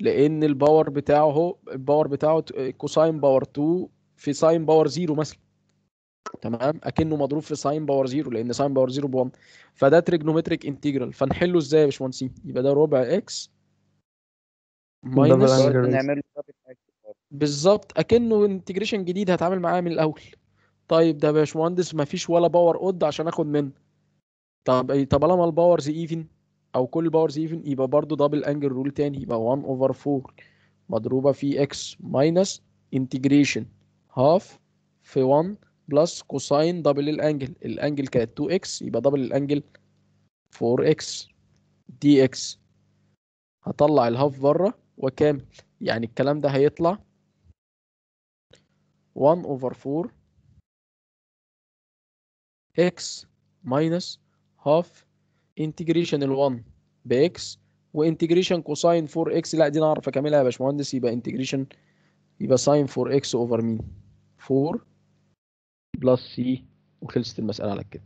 لأن ال power بتاعه هو ال power بتاعه cosine power 2 في sine power 0 مثلا. تمام؟ أكنه مضروب في sine power 0 لأن sine power 0 ب 1 فده trigonometric integral فنحله إزاي يا باشمهندسين؟ يبقى ده ربع x minus. بالظبط. أكنه integration جديد هتعامل معاه من الأول. طيب ده يا باشمهندس مفيش ولا power odd عشان آخد منه. طب طالما ال powers even أو كل ال powers even يبقى برضو double angle rule تاني يبقى 1 over 4 مضروبة في x minus integration half في 1 plus cosine double ال angle ال angle كانت 2 x يبقى double ال angle 4 x dx هطلع ال half بره وأكمل. يعني الكلام ده هيطلع 1 over 4 x minus half integration ال 1 ب x و integration cosine 4x لا دي نعرف أكملها يا باشمهندس. يبقى integration يبقى sine 4x over مين 4 plus c. وخلصت المسألة على كده.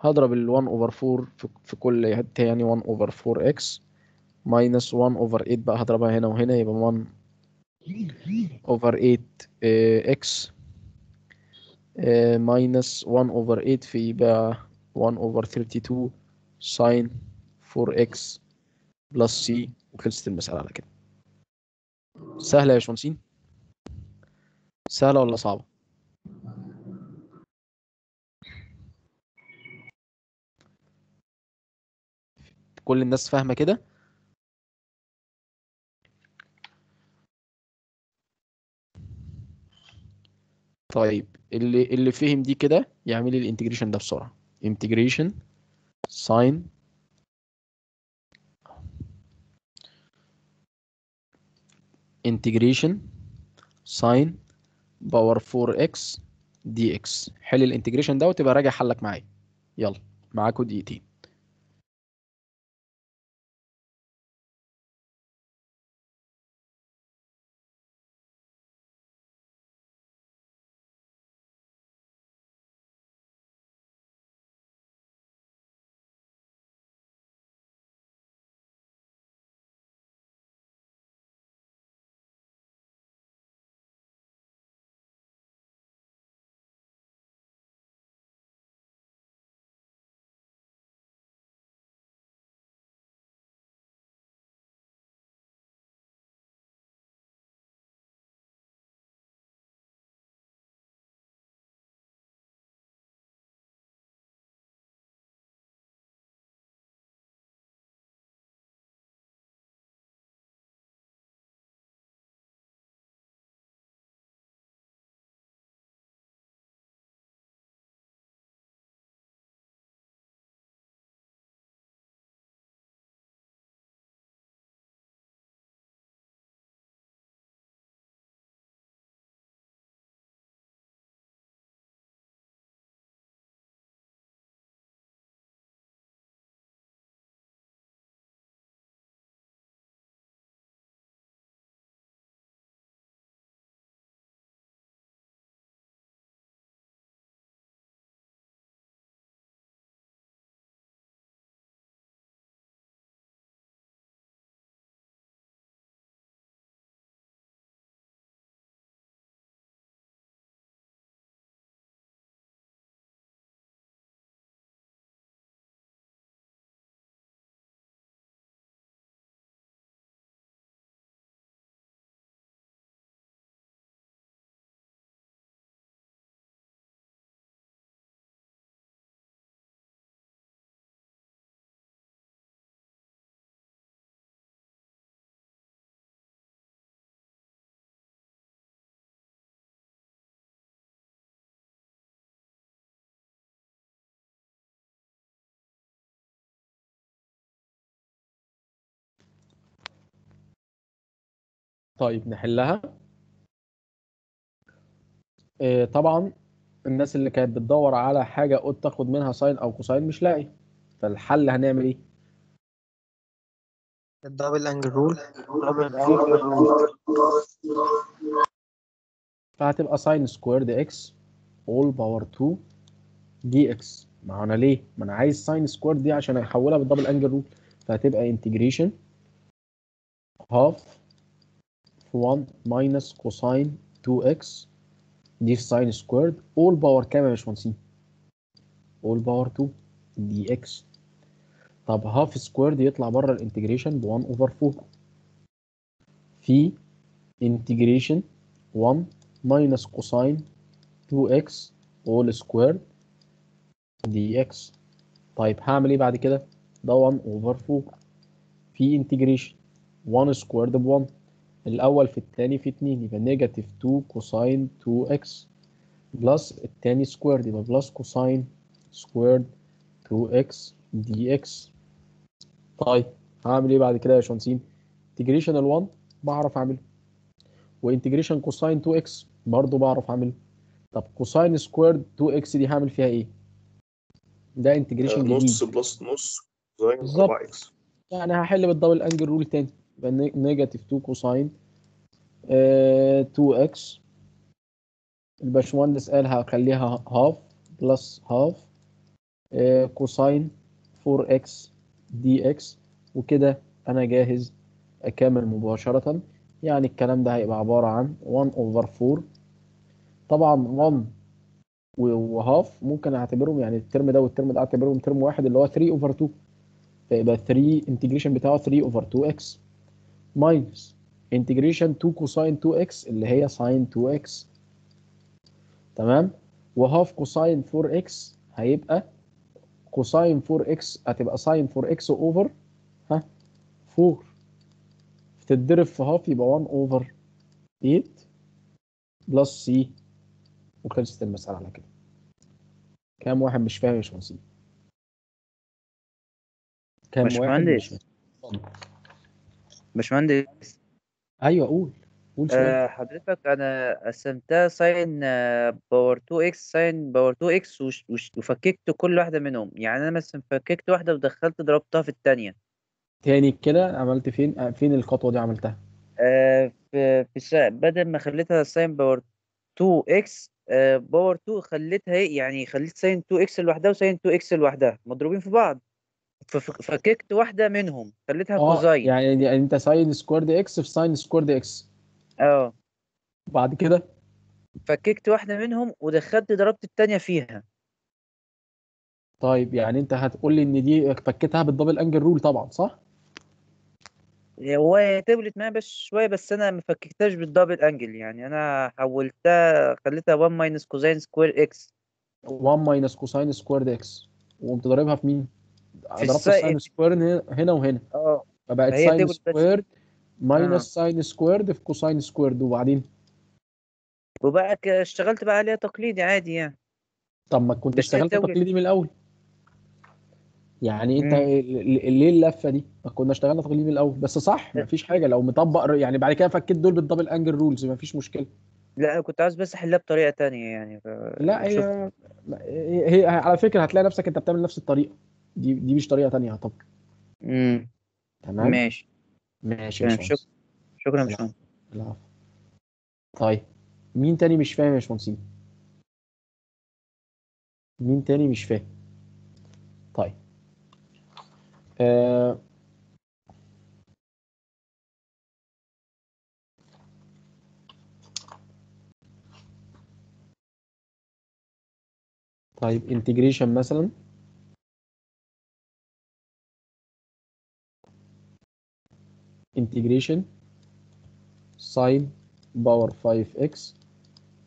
هضرب ال 1 over 4 في, كل حتة يعني 1 over 4x minus 1 over 8 بقى هضربها هنا وهنا. يبقى 1 over 8 x minus 1 over 8 في يبقى 1 over 32 sine 4 x plus c وخلصت المسألة على كده سهلة يا باشمهندسين سهلة ولا صعبة؟ كل الناس فاهمة كده؟ طيب اللي اللي فهم دي كده يعمل لي ال integration ده بسرعة integration sine. integration sine. power 4 x dx حل ال integration ده وتبقى راجع حلك معايا. يلا معاكوا دقيقتين. طيب نحلها. آه، طبعا الناس اللي كانت بتدور على حاجة قلت تاخد منها sine أو cosine مش لاقي. فالحل هنعمل إيه؟ ال double angle rule. فهتبقى sine squared x all power 2 dx ما هو أنا ليه؟ ما أنا عايز sine squared دي عشان أحولها بال double angle rule. فهتبقى integration half 1 minus cosine 2 x دي sine squared all power كام يا باشمهندسين؟ all power 2 dx طب half squared يطلع بره ال integration ب 1 over 4 في integration 1 minus cosine 2x all squared dx. طيب هعمل إيه بعد كده؟ ده 1 over 4 في integration 1 squared ب 1 الأول في الثاني في 2 يبقى negative 2 cosine 2x plus الثاني squared يبقى plus cosine squared 2x dx. طيب هعمل إيه بعد كده يا باشمهندسين integration ال 1 بعرف أعمله. و integration cosine 2x برضه بعرف أعمله. طب cosine squared 2x دي هعمل فيها إيه؟ ده integration جديد نص plus نص بالظبط. 4 x يعني هحل بال double angle rule تاني. يبقى negative 2 cosine آه 2x الباشمهندس قال هخليها half plus half cosine 4x dx. وكده أنا جاهز أكمل مباشرة. يعني الكلام ده هيبقى عبارة عن 1 over 4 طبعا 1 و- و half ممكن أعتبرهم يعني ال term ده وال term ده أعتبرهم term واحد اللي هو 3 over 2 فيبقى 3 integration بتاعه 3 over 2x minus integration 2 cosine 2x اللي هي sine 2x تمام؟ و half cosine 4x هيبقى cosine 4x هتبقى sine 4x over ها 4 تتضرب في half يبقى 1 over 8 plus C وخلصت المسألة على كده. كام واحد مش فاهم يا باشمهندس؟ كام واحد مش. فاهم؟ باشمهندس؟ أيوه قول. قول سؤال آه حضرتك أنا قسمتها sine آه، power 2 x sine power 2 x وش- وش- وفككت كل واحدة منهم. يعني أنا مثلا فككت واحدة ودخلت ضربتها في الثانية تاني كده عملت فين؟ آه، فين الخطوة دي عملتها؟ آه في في بدل ما خليتها sine power 2 x power 2 خليتها إيه؟ يعني خليت sine 2 x لوحدها و sine 2 x لوحدها. مضروبين في بعض. فككت واحدة منهم خليتها cosine يعني يعني أنت sine squared x في sine squared x آه. بعد كده؟ فككت واحدة منهم ودخلت ضربت الثانية فيها. طيب يعني أنت هتقول لي إن دي فكيتها بال double angle rule طبعا صح؟ هو هي تولت معايا بس شوية بس أنا ما فككتهاش بال double angle يعني أنا حولتها خليتها 1 minus cosine square x 1 minus cosine squared x وقمت ضاربها في مين؟ ضربت ال sine. ال sine square هنا- هنا وهنا. آه. فبقت فهي sine squared minus آه. sine squared في cosine squared وبعدين وبقى اشتغلت بقى عليها تقليدي عادي يعني. طب ما كنت اشتغلت. تقليدي من الأول. يعني انت ليه اللفة دي؟ ما كنا اشتغلنا تقليدي من الأول. بس صح ما فيش حاجة. لو مطبق يعني بعد كده فكيت دول بال double angle rules ما فيش مشكلة. لا أنا كنت عاوز بس أحلها بطريقة تانية يعني ف... لا هي هي على فكرة هتلاقي نفسك أنت بتعمل نفس الطريقة. دي دي مش طريقة تانية طب امم تمام؟ ماشي. ماشي يا باشمهندس شكرا. شكرا يا. باشمهندس. طيب مين تاني مش فاهم يا باشمهندس؟ مين تاني مش فاهم؟ طيب. آه طيب انتجريشن مثلا؟ integration sine power 5x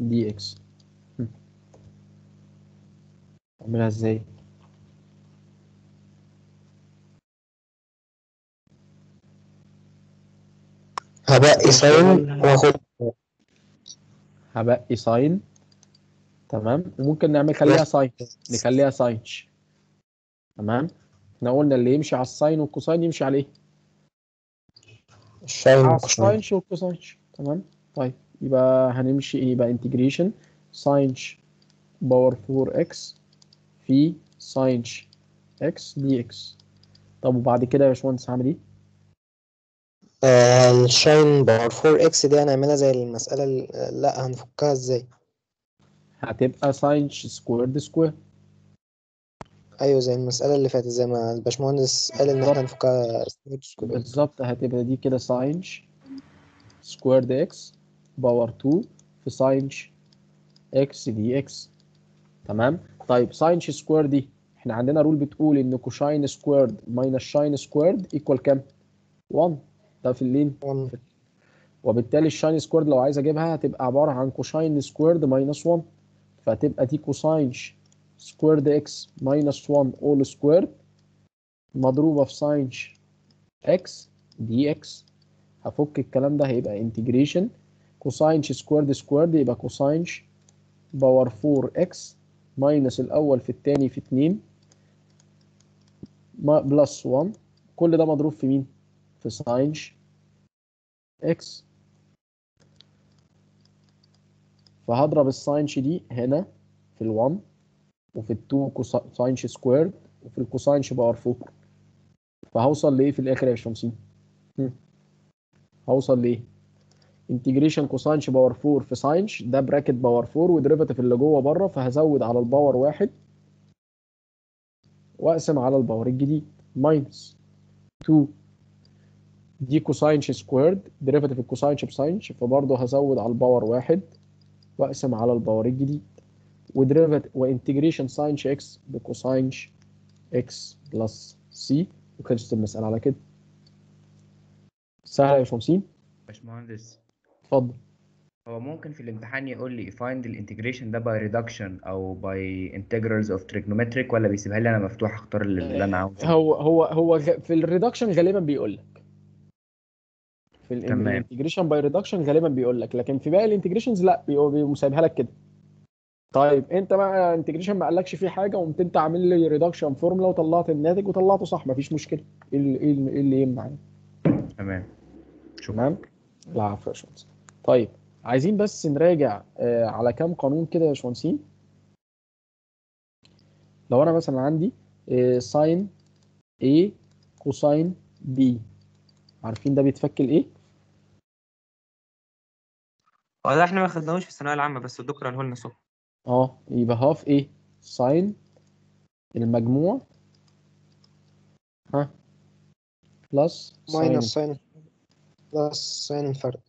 dx. هم. أعملها إزاي؟ هبقي sine واخد هبقي sine تمام. وممكن نعمل خليها sine نخليها sinh تمام. إحنا قلنا اللي يمشي على ال sine وال cosine يمشي على إيه؟ الشاين على والكوساين الساينش والكوساينش تمام؟ طيب يبقى هنمشي إيه يبقى integration sinh power 4x في sinh x dx. طب وبعد كده يا باشمهندس هعمل إيه؟ آه ال sinh power 4 x دي هنعملها زي المسألة ال- لا هنفكها إزاي؟ هتبقى sinh squared square. أيوه زي المسألة اللي فاتت زي ما الباشمهندس قال إن إحنا square بالظبط. هتبقى دي كده sinh squared x power 2 في sinh x dx تمام؟ طيب sinh square دي إحنا عندنا rule بتقول إن cosh squared minus sinh squared equal كام؟ 1 ده في اللين. one. وبالتالي ال sinh squared لو عايز أجيبها هتبقى عبارة عن cosh squared minus 1 فتبقى دي cosh squared x minus 1 all squared مضروبة في sinh x dx هفك الكلام ده هيبقى integration cosh squared squared يبقى cosh power 4 x minus الأول في الثاني في 2 plus 1 كل ده مضروب في مين؟ في sinh x فهضرب ال sinh دي هنا في ال1 وفي ال2 cosh squared وفي ال cosh power 4 فهوصل لإيه في الآخر يا هم. هوصل لإيه؟ integration cosh power 4 في sinh ده bracket power 4 و derivative اللي جوه بره فهزود على ال power واحد وأقسم على ال power الجديد minus 2 دي cosh squared derivative ال cosh ب sinh فبرضه هزود على الباور واحد وأقسم على الباور الجديد. وديريفاتيف وانتجريشن ساينش إكس بكوساينش إكس بلس سي. وخلصت المسألة على كده. سهلة يا باشمهندسين. باشمهندس. اتفضل. هو ممكن في الامتحان يقول لي find ال integration ده by reduction أو by integrals of trigonometric ولا بيسيبها لي أنا مفتوح أختار اللي أنا عاوزه؟ هو هو هو في ال reduction غالبا بيقول لك. في. ال integration by reduction غالبا بيقول لك. لكن في باقي ال integrations لا سايبها لك كده. طيب انت بقى integration ما قالكش فيه حاجة قمت انت عامل لي reduction formula وطلعت الناتج وطلعته صح مفيش مشكلة. إيه اللي إيه اللي- إيه اللي يمنع يعني؟ تمام. تمام؟ العفو يا باشمهندس طيب عايزين بس نراجع آه على كام قانون كده يا باشمهندسين لو أنا مثلا عندي آه sine A cosine B. عارفين ده بيتفك لإيه؟ هو ده إحنا ما خدناهوش في الثانوية العامة بس الدكتور قاله لنا الصبح آه يبقى half إيه؟ sine المجموع ها plus minus sine plus sine الفرق.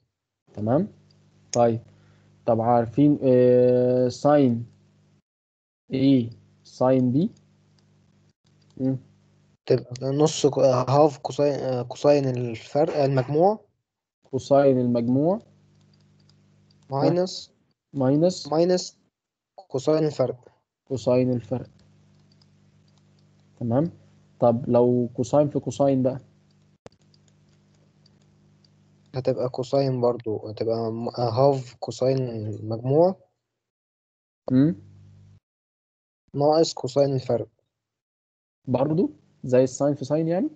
تمام؟ طيب طب عارفين آه sine A sine B. تبقى نص half cosine آه، cosine الفرق المجموع. cosine المجموع. minus minus minus cosine الفرق. cosine الفرق. تمام؟ طب لو cosine في cosine بقى؟ هتبقى cosine برضو. هتبقى half cosine المجموع امم ناقص cosine الفرق. برضو؟ زي ال sine في sine يعني؟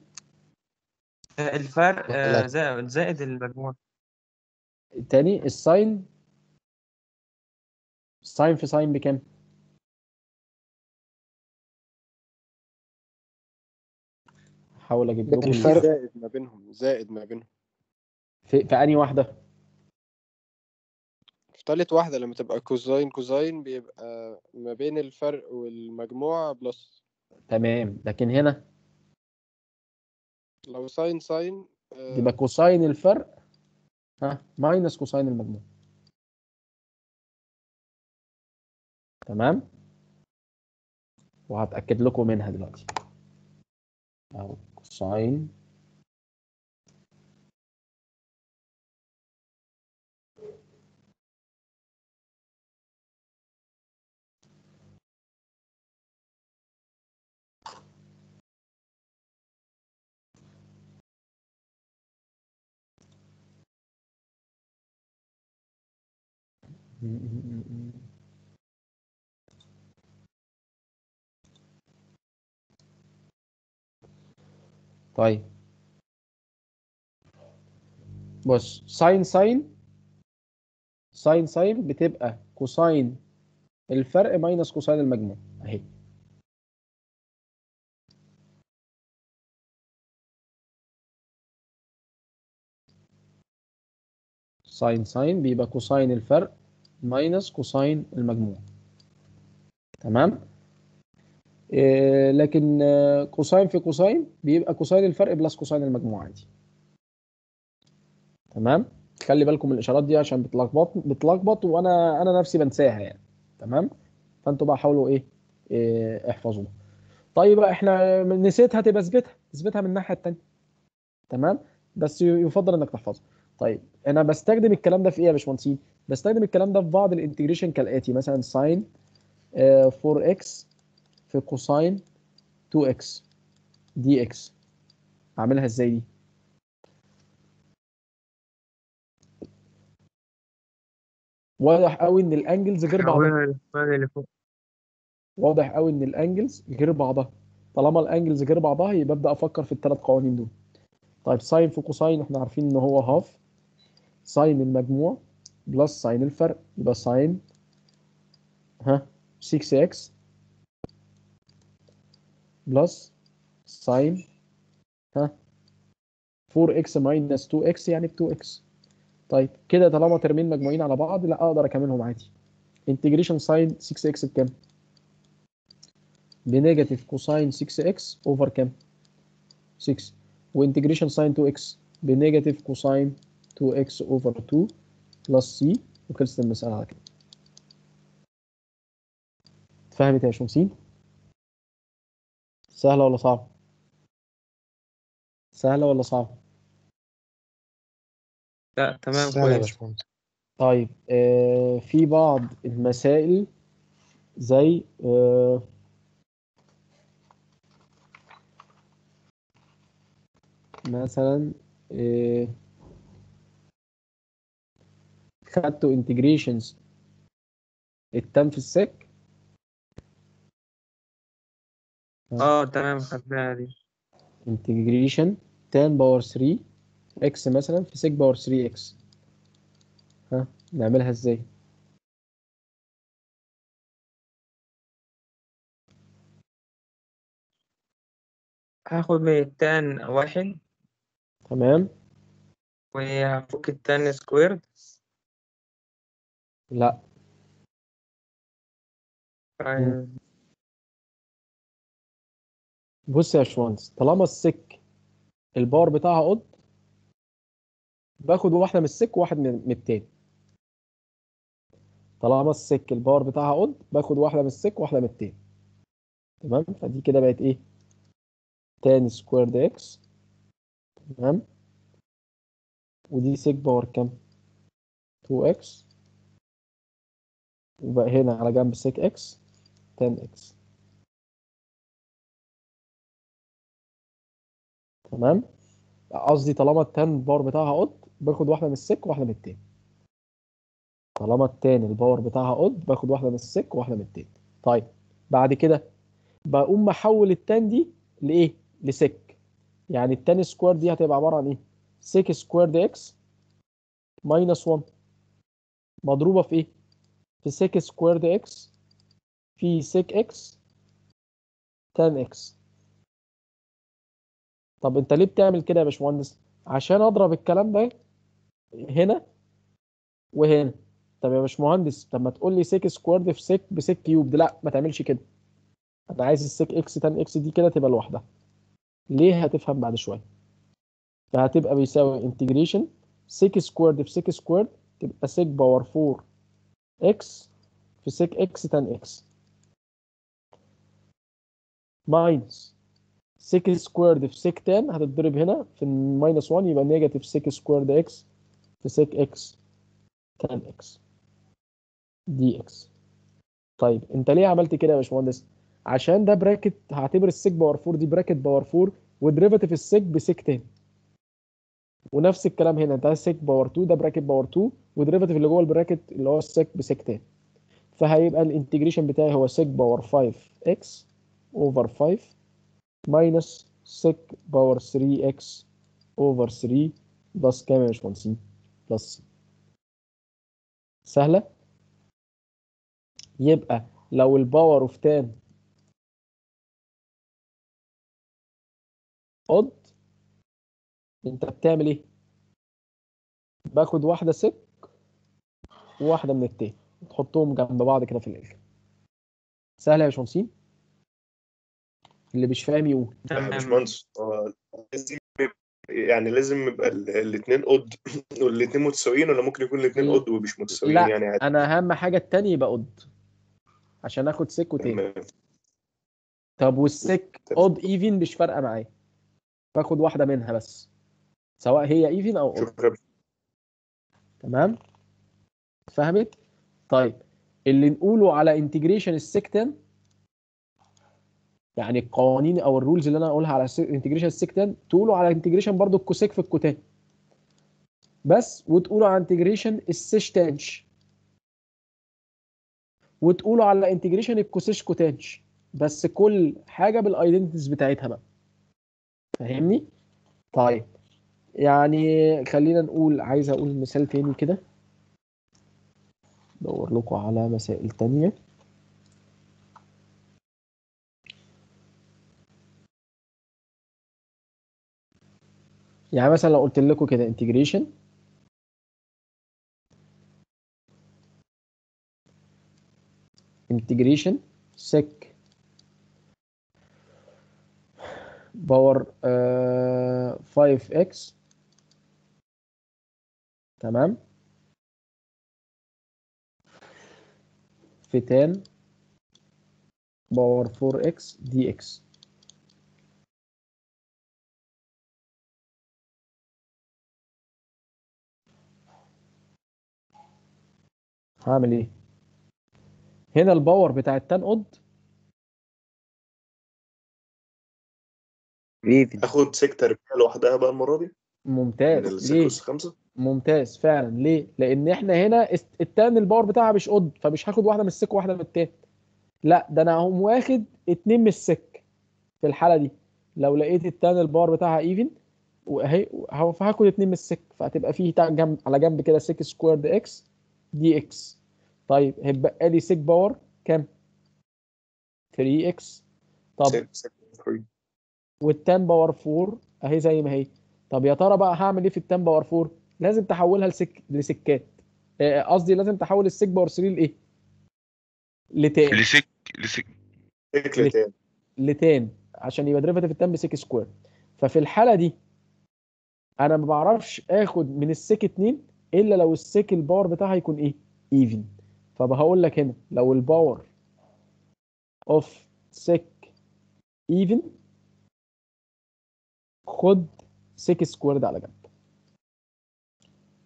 آه، الفرق آه، زائد المجموع. تاني ال sine ال sine في sine بكام؟ احاول أجيب لكم الفرق زائد ما بينهم زائد ما بينهم. في, في أنهي واحدة؟ في تالت واحدة لما تبقى cosine cosine بيبقى ما بين الفرق والمجموع plus. تمام. لكن هنا؟ لو sine sine آه، يبقى cosine الفرق ها minus cosine المجموع تمام؟ وهتأكد لكم منها دلوقتي. أو كوساين طيب. بص sine sine sine sine بتبقى cosine الفرق minus cosine المجموع. أهي. sine sine بيبقى cosine الفرق minus cosine المجموع. تمام؟ لكن آه، cosine في cosine بيبقى cosine الفرق plus cosine المجموع عادي تمام؟ خلي بالكم من الإشارات دي عشان بتلخبط بتلخبط وأنا أنا نفسي بنساها يعني. تمام؟ فأنتوا بقى حاولوا إيه, إيه احفظوها. طيب بقى احنا نسيتها تبقى اثبتها اثبتها من الناحية الثانية تمام؟ بس يفضل إنك تحفظها. طيب أنا بستخدم الكلام ده في إيه يا باشمهندسين؟ بستخدم الكلام ده في بعض ال integration كالآتي. مثلا sine 4x في cosine 2x dx أعملها إزاي دي؟ واضح قوي إن ال angles غير بعضها. واضح قوي إن ال angles غير بعضها. طالما ال angles غير بعضها يبقى أبدأ أفكر في الثلاث قوانين دول. طيب sine في cosine إحنا عارفين إن هو half sine المجموع plus sine الفرق يبقى sine ها 6x plus sine ها 4x minus 2x يعني ب 2x طيب كده طالما ترمين مجموعين على بعض أنا أقدر أكملهم عادي integration sine 6x بكام؟ ب negative cosine 6x over كام؟ 6 و integration sine 2x ب negative cosine 2x over 2 plus c وخلصت المسألة على كده اتفهمت يا باشمهندسين؟ سهلة ولا صعبة؟ سهلة ولا صعبة؟ لا تمام كويس طيب آه في بعض المسائل زي آه مثلا آه خدتوا integrations ال tan في ال sec آه تمام خدناها دي. integration tan power 3 x مثلا في sec power 3 x. ها نعملها إزاي؟ هاخد من ال tan واحد. تمام. وهفك ال tan squared. لا. طيب، بص يا باشمهندس طالما ال sec ال power بتاعها odd باخد واحدة من ال sec وواحد من ال tan. طالما ال sec ال power بتاعها odd باخد واحدة من ال sec وواحدة من ال tan. تمام؟ فدي كده بقت إيه؟ tan squared x. تمام؟ ودي sec power كام؟ 2 x. وبقى هنا على جنب sec x tan x. تمام؟ قصدي طالما ال tan power بتاعها odd باخد واحدة من ال sec وواحدة من ال tan طالما ال tan ال power بتاعها odd باخد واحدة من ال sec وواحدة من ال tan طيب بعد كده بقوم محول ال tan دي لإيه؟ ل sec يعني ال tan square دي هتبقى عبارة عن إيه؟ sec squared x minus 1 مضروبة في إيه؟ في sec squared x في sec x tan x. طب انت ليه بتعمل كده يا باشمهندس؟ عشان اضرب الكلام ده هنا وهنا. طب يا باشمهندس طب ما تقول لي sec squared في sec ب sec cube لا ما تعملش كده. أنا عايز ال sec x tan x دي كده تبقى لوحدها. ليه؟ هتفهم بعد شوية. فهتبقى بيساوي integration sec squared في sec squared تبقى sec power 4 x في sec x tan x minus sec squared في sec tan هتتضرب هنا في ال minus 1 يبقى negative sec squared x في sec x tan x dx طيب انت ليه عملت كده يا باشمهندس؟ عشان ده bracket هعتبر ال sec power 4 دي bracket power 4 و derivative ال sec ب sec tan ونفس الكلام هنا ده sec power 2 ده bracket power 2 و derivative اللي جوه ال bracket اللي هو ال sec ب sec tan فهيبقى ال integration بتاعي هو sec power 5 x over 5 minus sec power 3 x over 3 plus كام يا باشمهندسين؟ plus c سهلة؟ يبقى لو ال power of tan odd انت بتعمل إيه؟ باخد واحدة sec وواحدة من ال tan تحطهم جنب بعض كده في الآخر سهلة يا باشمهندسين؟ اللي مش فاهم يقول. يا تمام. باشمهندس لازم يعني لازم يبقى الاثنين odd <laughs> والاثنين متساويين ولا ممكن يكون الاثنين لا. odd ومش متساويين لا يعني عادي؟ أنا أهم حاجة ال tan يبقى odd عشان آخد sec و tan. طب وال sec. odd even مش فارقة معايا. باخد واحدة منها بس. سواء هي even أو odd شكرا. تمام؟ فهمت؟ طيب اللي نقوله على integration ال sec tan يعني القوانين أو ال rules اللي أنا اقولها على انتجريشن السكتان تقولوا على انتجريشن برضو الكوسيك في الكوتان بس وتقولوا على integration ال sech tanh وتقولوا على integration ال cosech cotanh بس كل حاجة بال identities بتاعتها بقى. فاهمني؟ طيب. يعني خلينا نقول عايز أقول مثال تاني كده. ادور لكم على مسائل تانية. يعني مثلا لو قلت لكم كده integration integration sec power 5x تمام؟ في tan power 4 x dx هعمل إيه؟ هنا ال power بتاع ال tan odd even آخد sec tan لوحدها بقى المرة دي؟ من ممتاز ليه؟ خمسة؟ ممتاز فعلا. ليه؟ لأن إحنا هنا ال tan ال power بتاعها مش odd فمش هاخد واحدة من ال sec وواحدة من ال tan لا ده أنا هقوم واخد اتنين من ال sec في الحالة دي. لو لقيت ال tan ال power بتاعها even فهاخد اتنين من ال sec فهتبقى فيه جنب على جنب كده sec squared x dx. طيب هيبقى لي sec power كام؟ 3 x. طب sec- sec- three. وال tan power 4 أهي زي ما هي. طب يا ترى بقى هعمل إيه في التان باور 4 لازم تحولها لسك لسكات. آه، قصدي لازم تحول السك باور 3 لإيه؟ لتان. لسك لسك لتان. عشان يبقى ديريفاتيف التان بسك سكوير ففي الحالة دي أنا ما بعرفش آخد من ال sec 2 إلا لو ال sec ال power بتاعها يكون إيه؟ even فبقول لك هنا لو ال power of sec even خد sec squared على جنب.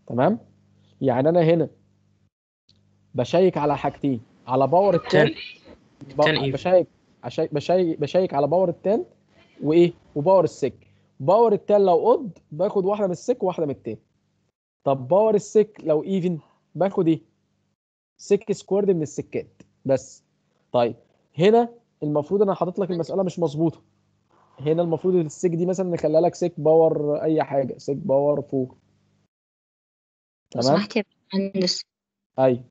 تمام؟ يعني أنا هنا بشيك على حاجتين على باور التان. بشيك بشيك بشيك على باور التان وإيه؟ وباور السك باور التان لو اود باخد واحدة من السك وواحدة من التان طب power ال sec لو even باخد إيه؟ sec squared من ال secات. بس. طيب. هنا المفروض أنا حاطط لك المسألة مش مظبوطة. هنا المفروض ال sec دي مثلا نخليها لك sec power أي حاجة. sec power 4 لو تمام؟ سمحت يا مهندس أيوه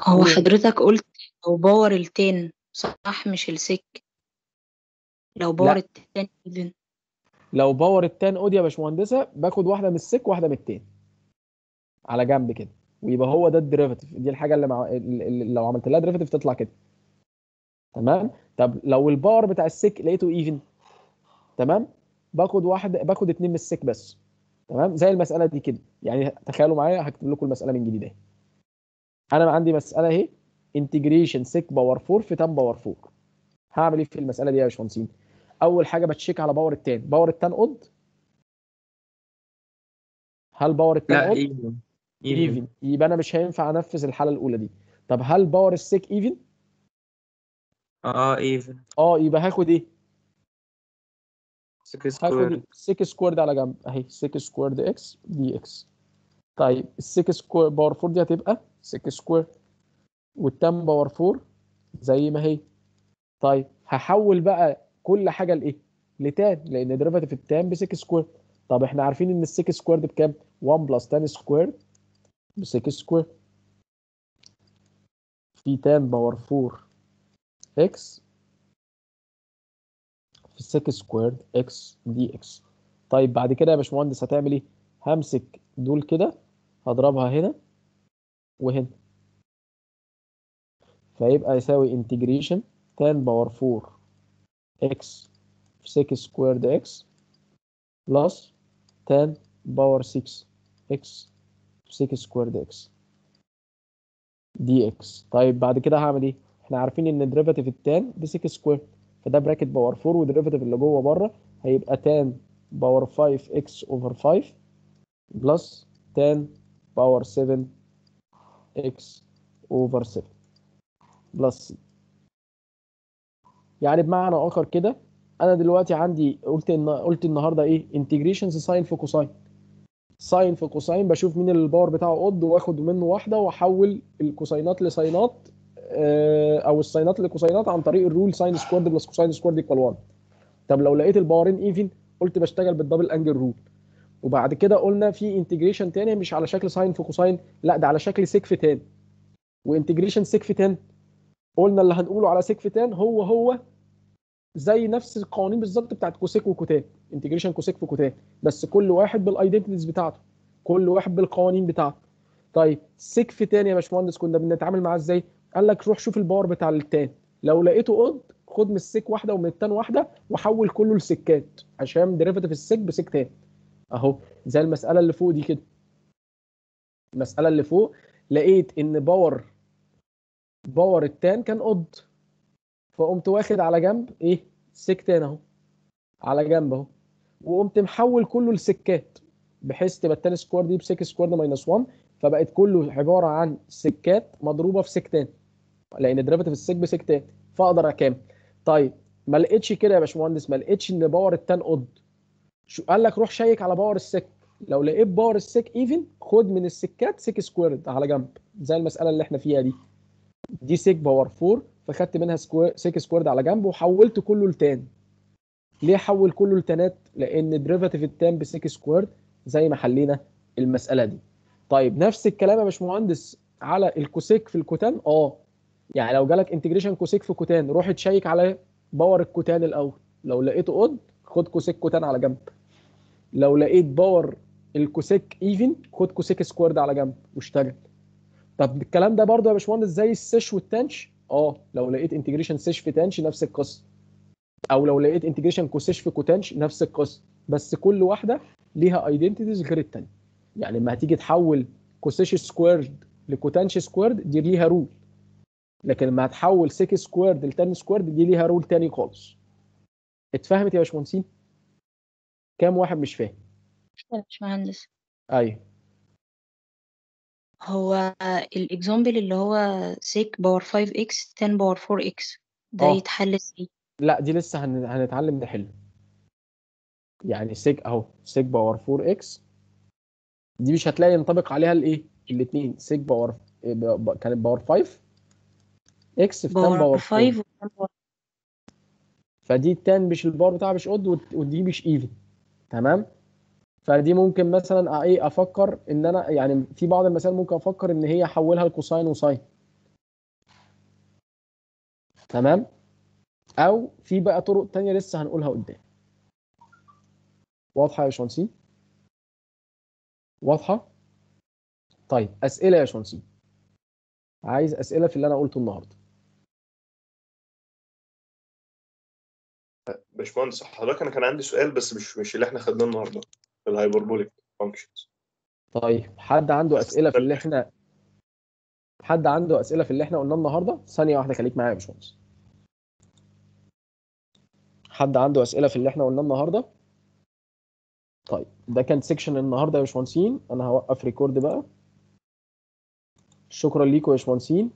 هو. حضرتك قلت لو power ال tan صح مش ال sec لو power. ال tan even لو power ال tan odd يا باشمهندسة باخد واحدة من ال sec واحدة من ال tan. على جنب كده. ويبقى هو ده ال derivative. دي الحاجة اللي, مع... اللي لو عملت لها derivative تطلع كده. تمام؟ طب لو ال power بتاع ال sec لقيته even تمام؟ باخد واحد باخد اتنين من ال sec بس. تمام؟ زي المسألة دي كده. يعني تخيلوا معايا هكتب لكم المسألة من جديد اهي. أنا عندي مسألة اهي. integration sec power 4 في tan power 4 هعمل إيه في المسألة دي يا باشمهندسين؟ أول حاجة بتشيك على باور التان باور التان اود هل باور التان لا اود ايفن ايفن يبقى أنا مش هينفع أنفذ الحالة الأولى دي. طب هل باور السيك ايفن آه ايفن آه يبقى هاخد إيه؟ sec هاخد square sec squared على جنب. أهي sec squared x dx. طيب ال sec square power 4 دي هتبقى sec square. وال tan power 4 زي ما هي. طيب هحول بقى كل حاجة لإيه؟ ل tan لأن derivative ال tan ب sec square طب إحنا عارفين إن ال sec squared بكام؟ 1 plus tan square ب sec square في tan power 4 x في ال sec squared x dx طيب بعد كده يا باشمهندس هتعمل إيه؟ همسك دول كده هضربها هنا وهنا. فيبقى يساوي integration tan power 4 x في sec squared x plus tan power 6 x في sec squared x دي طيب بعد كده هعمل إيه؟ إحنا عارفين إن derivative ال tan ب sec square فده bracket power 4 و derivative اللي جوه بره هيبقى tan power 5 x over 5 plus tan power 7 x over 7 plus يعني بمعنى آخر كده أنا دلوقتي عندي قلت ان قلت النهارده إيه؟ integrations sine في cosine sine في cosine بشوف مين ال power بتاعه odd وآخد منه واحدة وأحول الكوساينات لساينات آه، أو الساينات لكوساينات عن طريق ال rule sine squared plus cosine squared equal 1 طب لو لقيت ال power ين even قلت بشتغل بال double angle rule وبعد كده قلنا في integration تاني مش على شكل sine في cosine لا ده على شكل sec في tan و integration sec في tan قلنا اللي هنقوله على sec في tan هو هو زي نفس القوانين بالظبط بتاعت cosec و cotan integration cosec في cotan بس كل واحد بال identities بتاعته كل واحد بالقوانين بتاعته. طيب sec في tan يا باشمهندس كنا بنتعامل معاه إزاي؟ قال لك روح شوف ال power بتاع ال tan. لو لقيته odd خد من ال sec واحدة ومن ال tan واحدة وحول كله ل sec ات عشان derivative ال sec ب sec tan. اهو زي المسألة اللي فوق دي كده. المسألة اللي فوق لقيت إن power power ال tan كان odd فقمت واخد على جنب إيه؟ sec tan أهو. على جنب أهو. وقمت محول كله ل sec ات. بحيث تبقى ال tan square دي ب sec square minus 1 فبقت كله عبارة عن sec ات مضروبة في sec tan لأن derivative ال sec ب sec tan فأقدر اكمل طيب ما لقيتش كده يا باشمهندس؟ ما لقيتش إن power ال tan odd قال لك روح check على power ال sec. لو لقيت power ال sec even خد من ال sec ات sec squared على جنب. زي المسألة اللي إحنا فيها دي. دي sec power 4 فخدت منها square sec squared على جنب وحولت كله ل tan. ليه حول كله ل tan ات؟ لأن derivative ال tan ب sec squared زي ما حلينا المسألة دي. طيب نفس الكلام يا باشمهندس على ال cosec في ال cotan؟ آه. يعني لو جالك integration cosec في cotan روح check على power ال cotan الأول. لو لقيته odd خد cosec cotan على جنب. لو لقيت power ال cosec even خد cosec squared على جنب واشتغل. طب الكلام ده برضه يا باشمهندس زي ال sech وال tanh آه لو لقيت integration sech في tanh نفس القصة. أو لو لقيت integration cosech في cotanh نفس القصة. بس كل واحدة ليها identities غير الثانية يعني لما هتيجي تحول cosech squared ل cotanh squared دي ليها rule لكن لما هتحول sec squared ل tan squared دي ليها rule تاني خالص. اتفهمت يا باشمهندسين؟ كام واحد مش فاهم يا باشمهندس. أيوه. هو ال example اللي هو sec power 5 x tan power 4 x ده آه. يتحل إزاي؟ لا دي لسه هن... هنتعلم نحله يعني sec أهو sec power 4 x دي مش هتلاقي ينطبق عليها الإيه؟ الاثنين sec power ب- ب- كانت power 5 x في tan power power 5 4 و tan power فدي ال tan مش ال power بتاعها مش odd ود- ودي مش even تمام؟ فدي ممكن مثلا إيه أفكر إن أنا يعني في بعض المسائل ممكن أفكر إن هي احولها ل cosine و sine تمام؟ أو في بقى طرق تانية لسه هنقولها قدام. واضحة يا باشمهندسين واضحة؟ طيب أسئلة يا باشمهندسين عايز أسئلة في اللي أنا قلته النهارده. باشمهندس حضرتك أنا كان عندي سؤال بس مش مش اللي إحنا خدناه النهارده. ال hyperbolic functions طيب حد عنده أسئلة في اللي إحنا حد عنده أسئلة في اللي إحنا قلناه النهارده؟ ثانية واحدة خليك معايا يا باشمهندس. حد عنده أسئلة في اللي إحنا قلناه النهارده؟ طيب ده كان section النهارده يا باشمهندسين. أنا هوقف record بقى. شكرا ليكم يا باشمهندسين.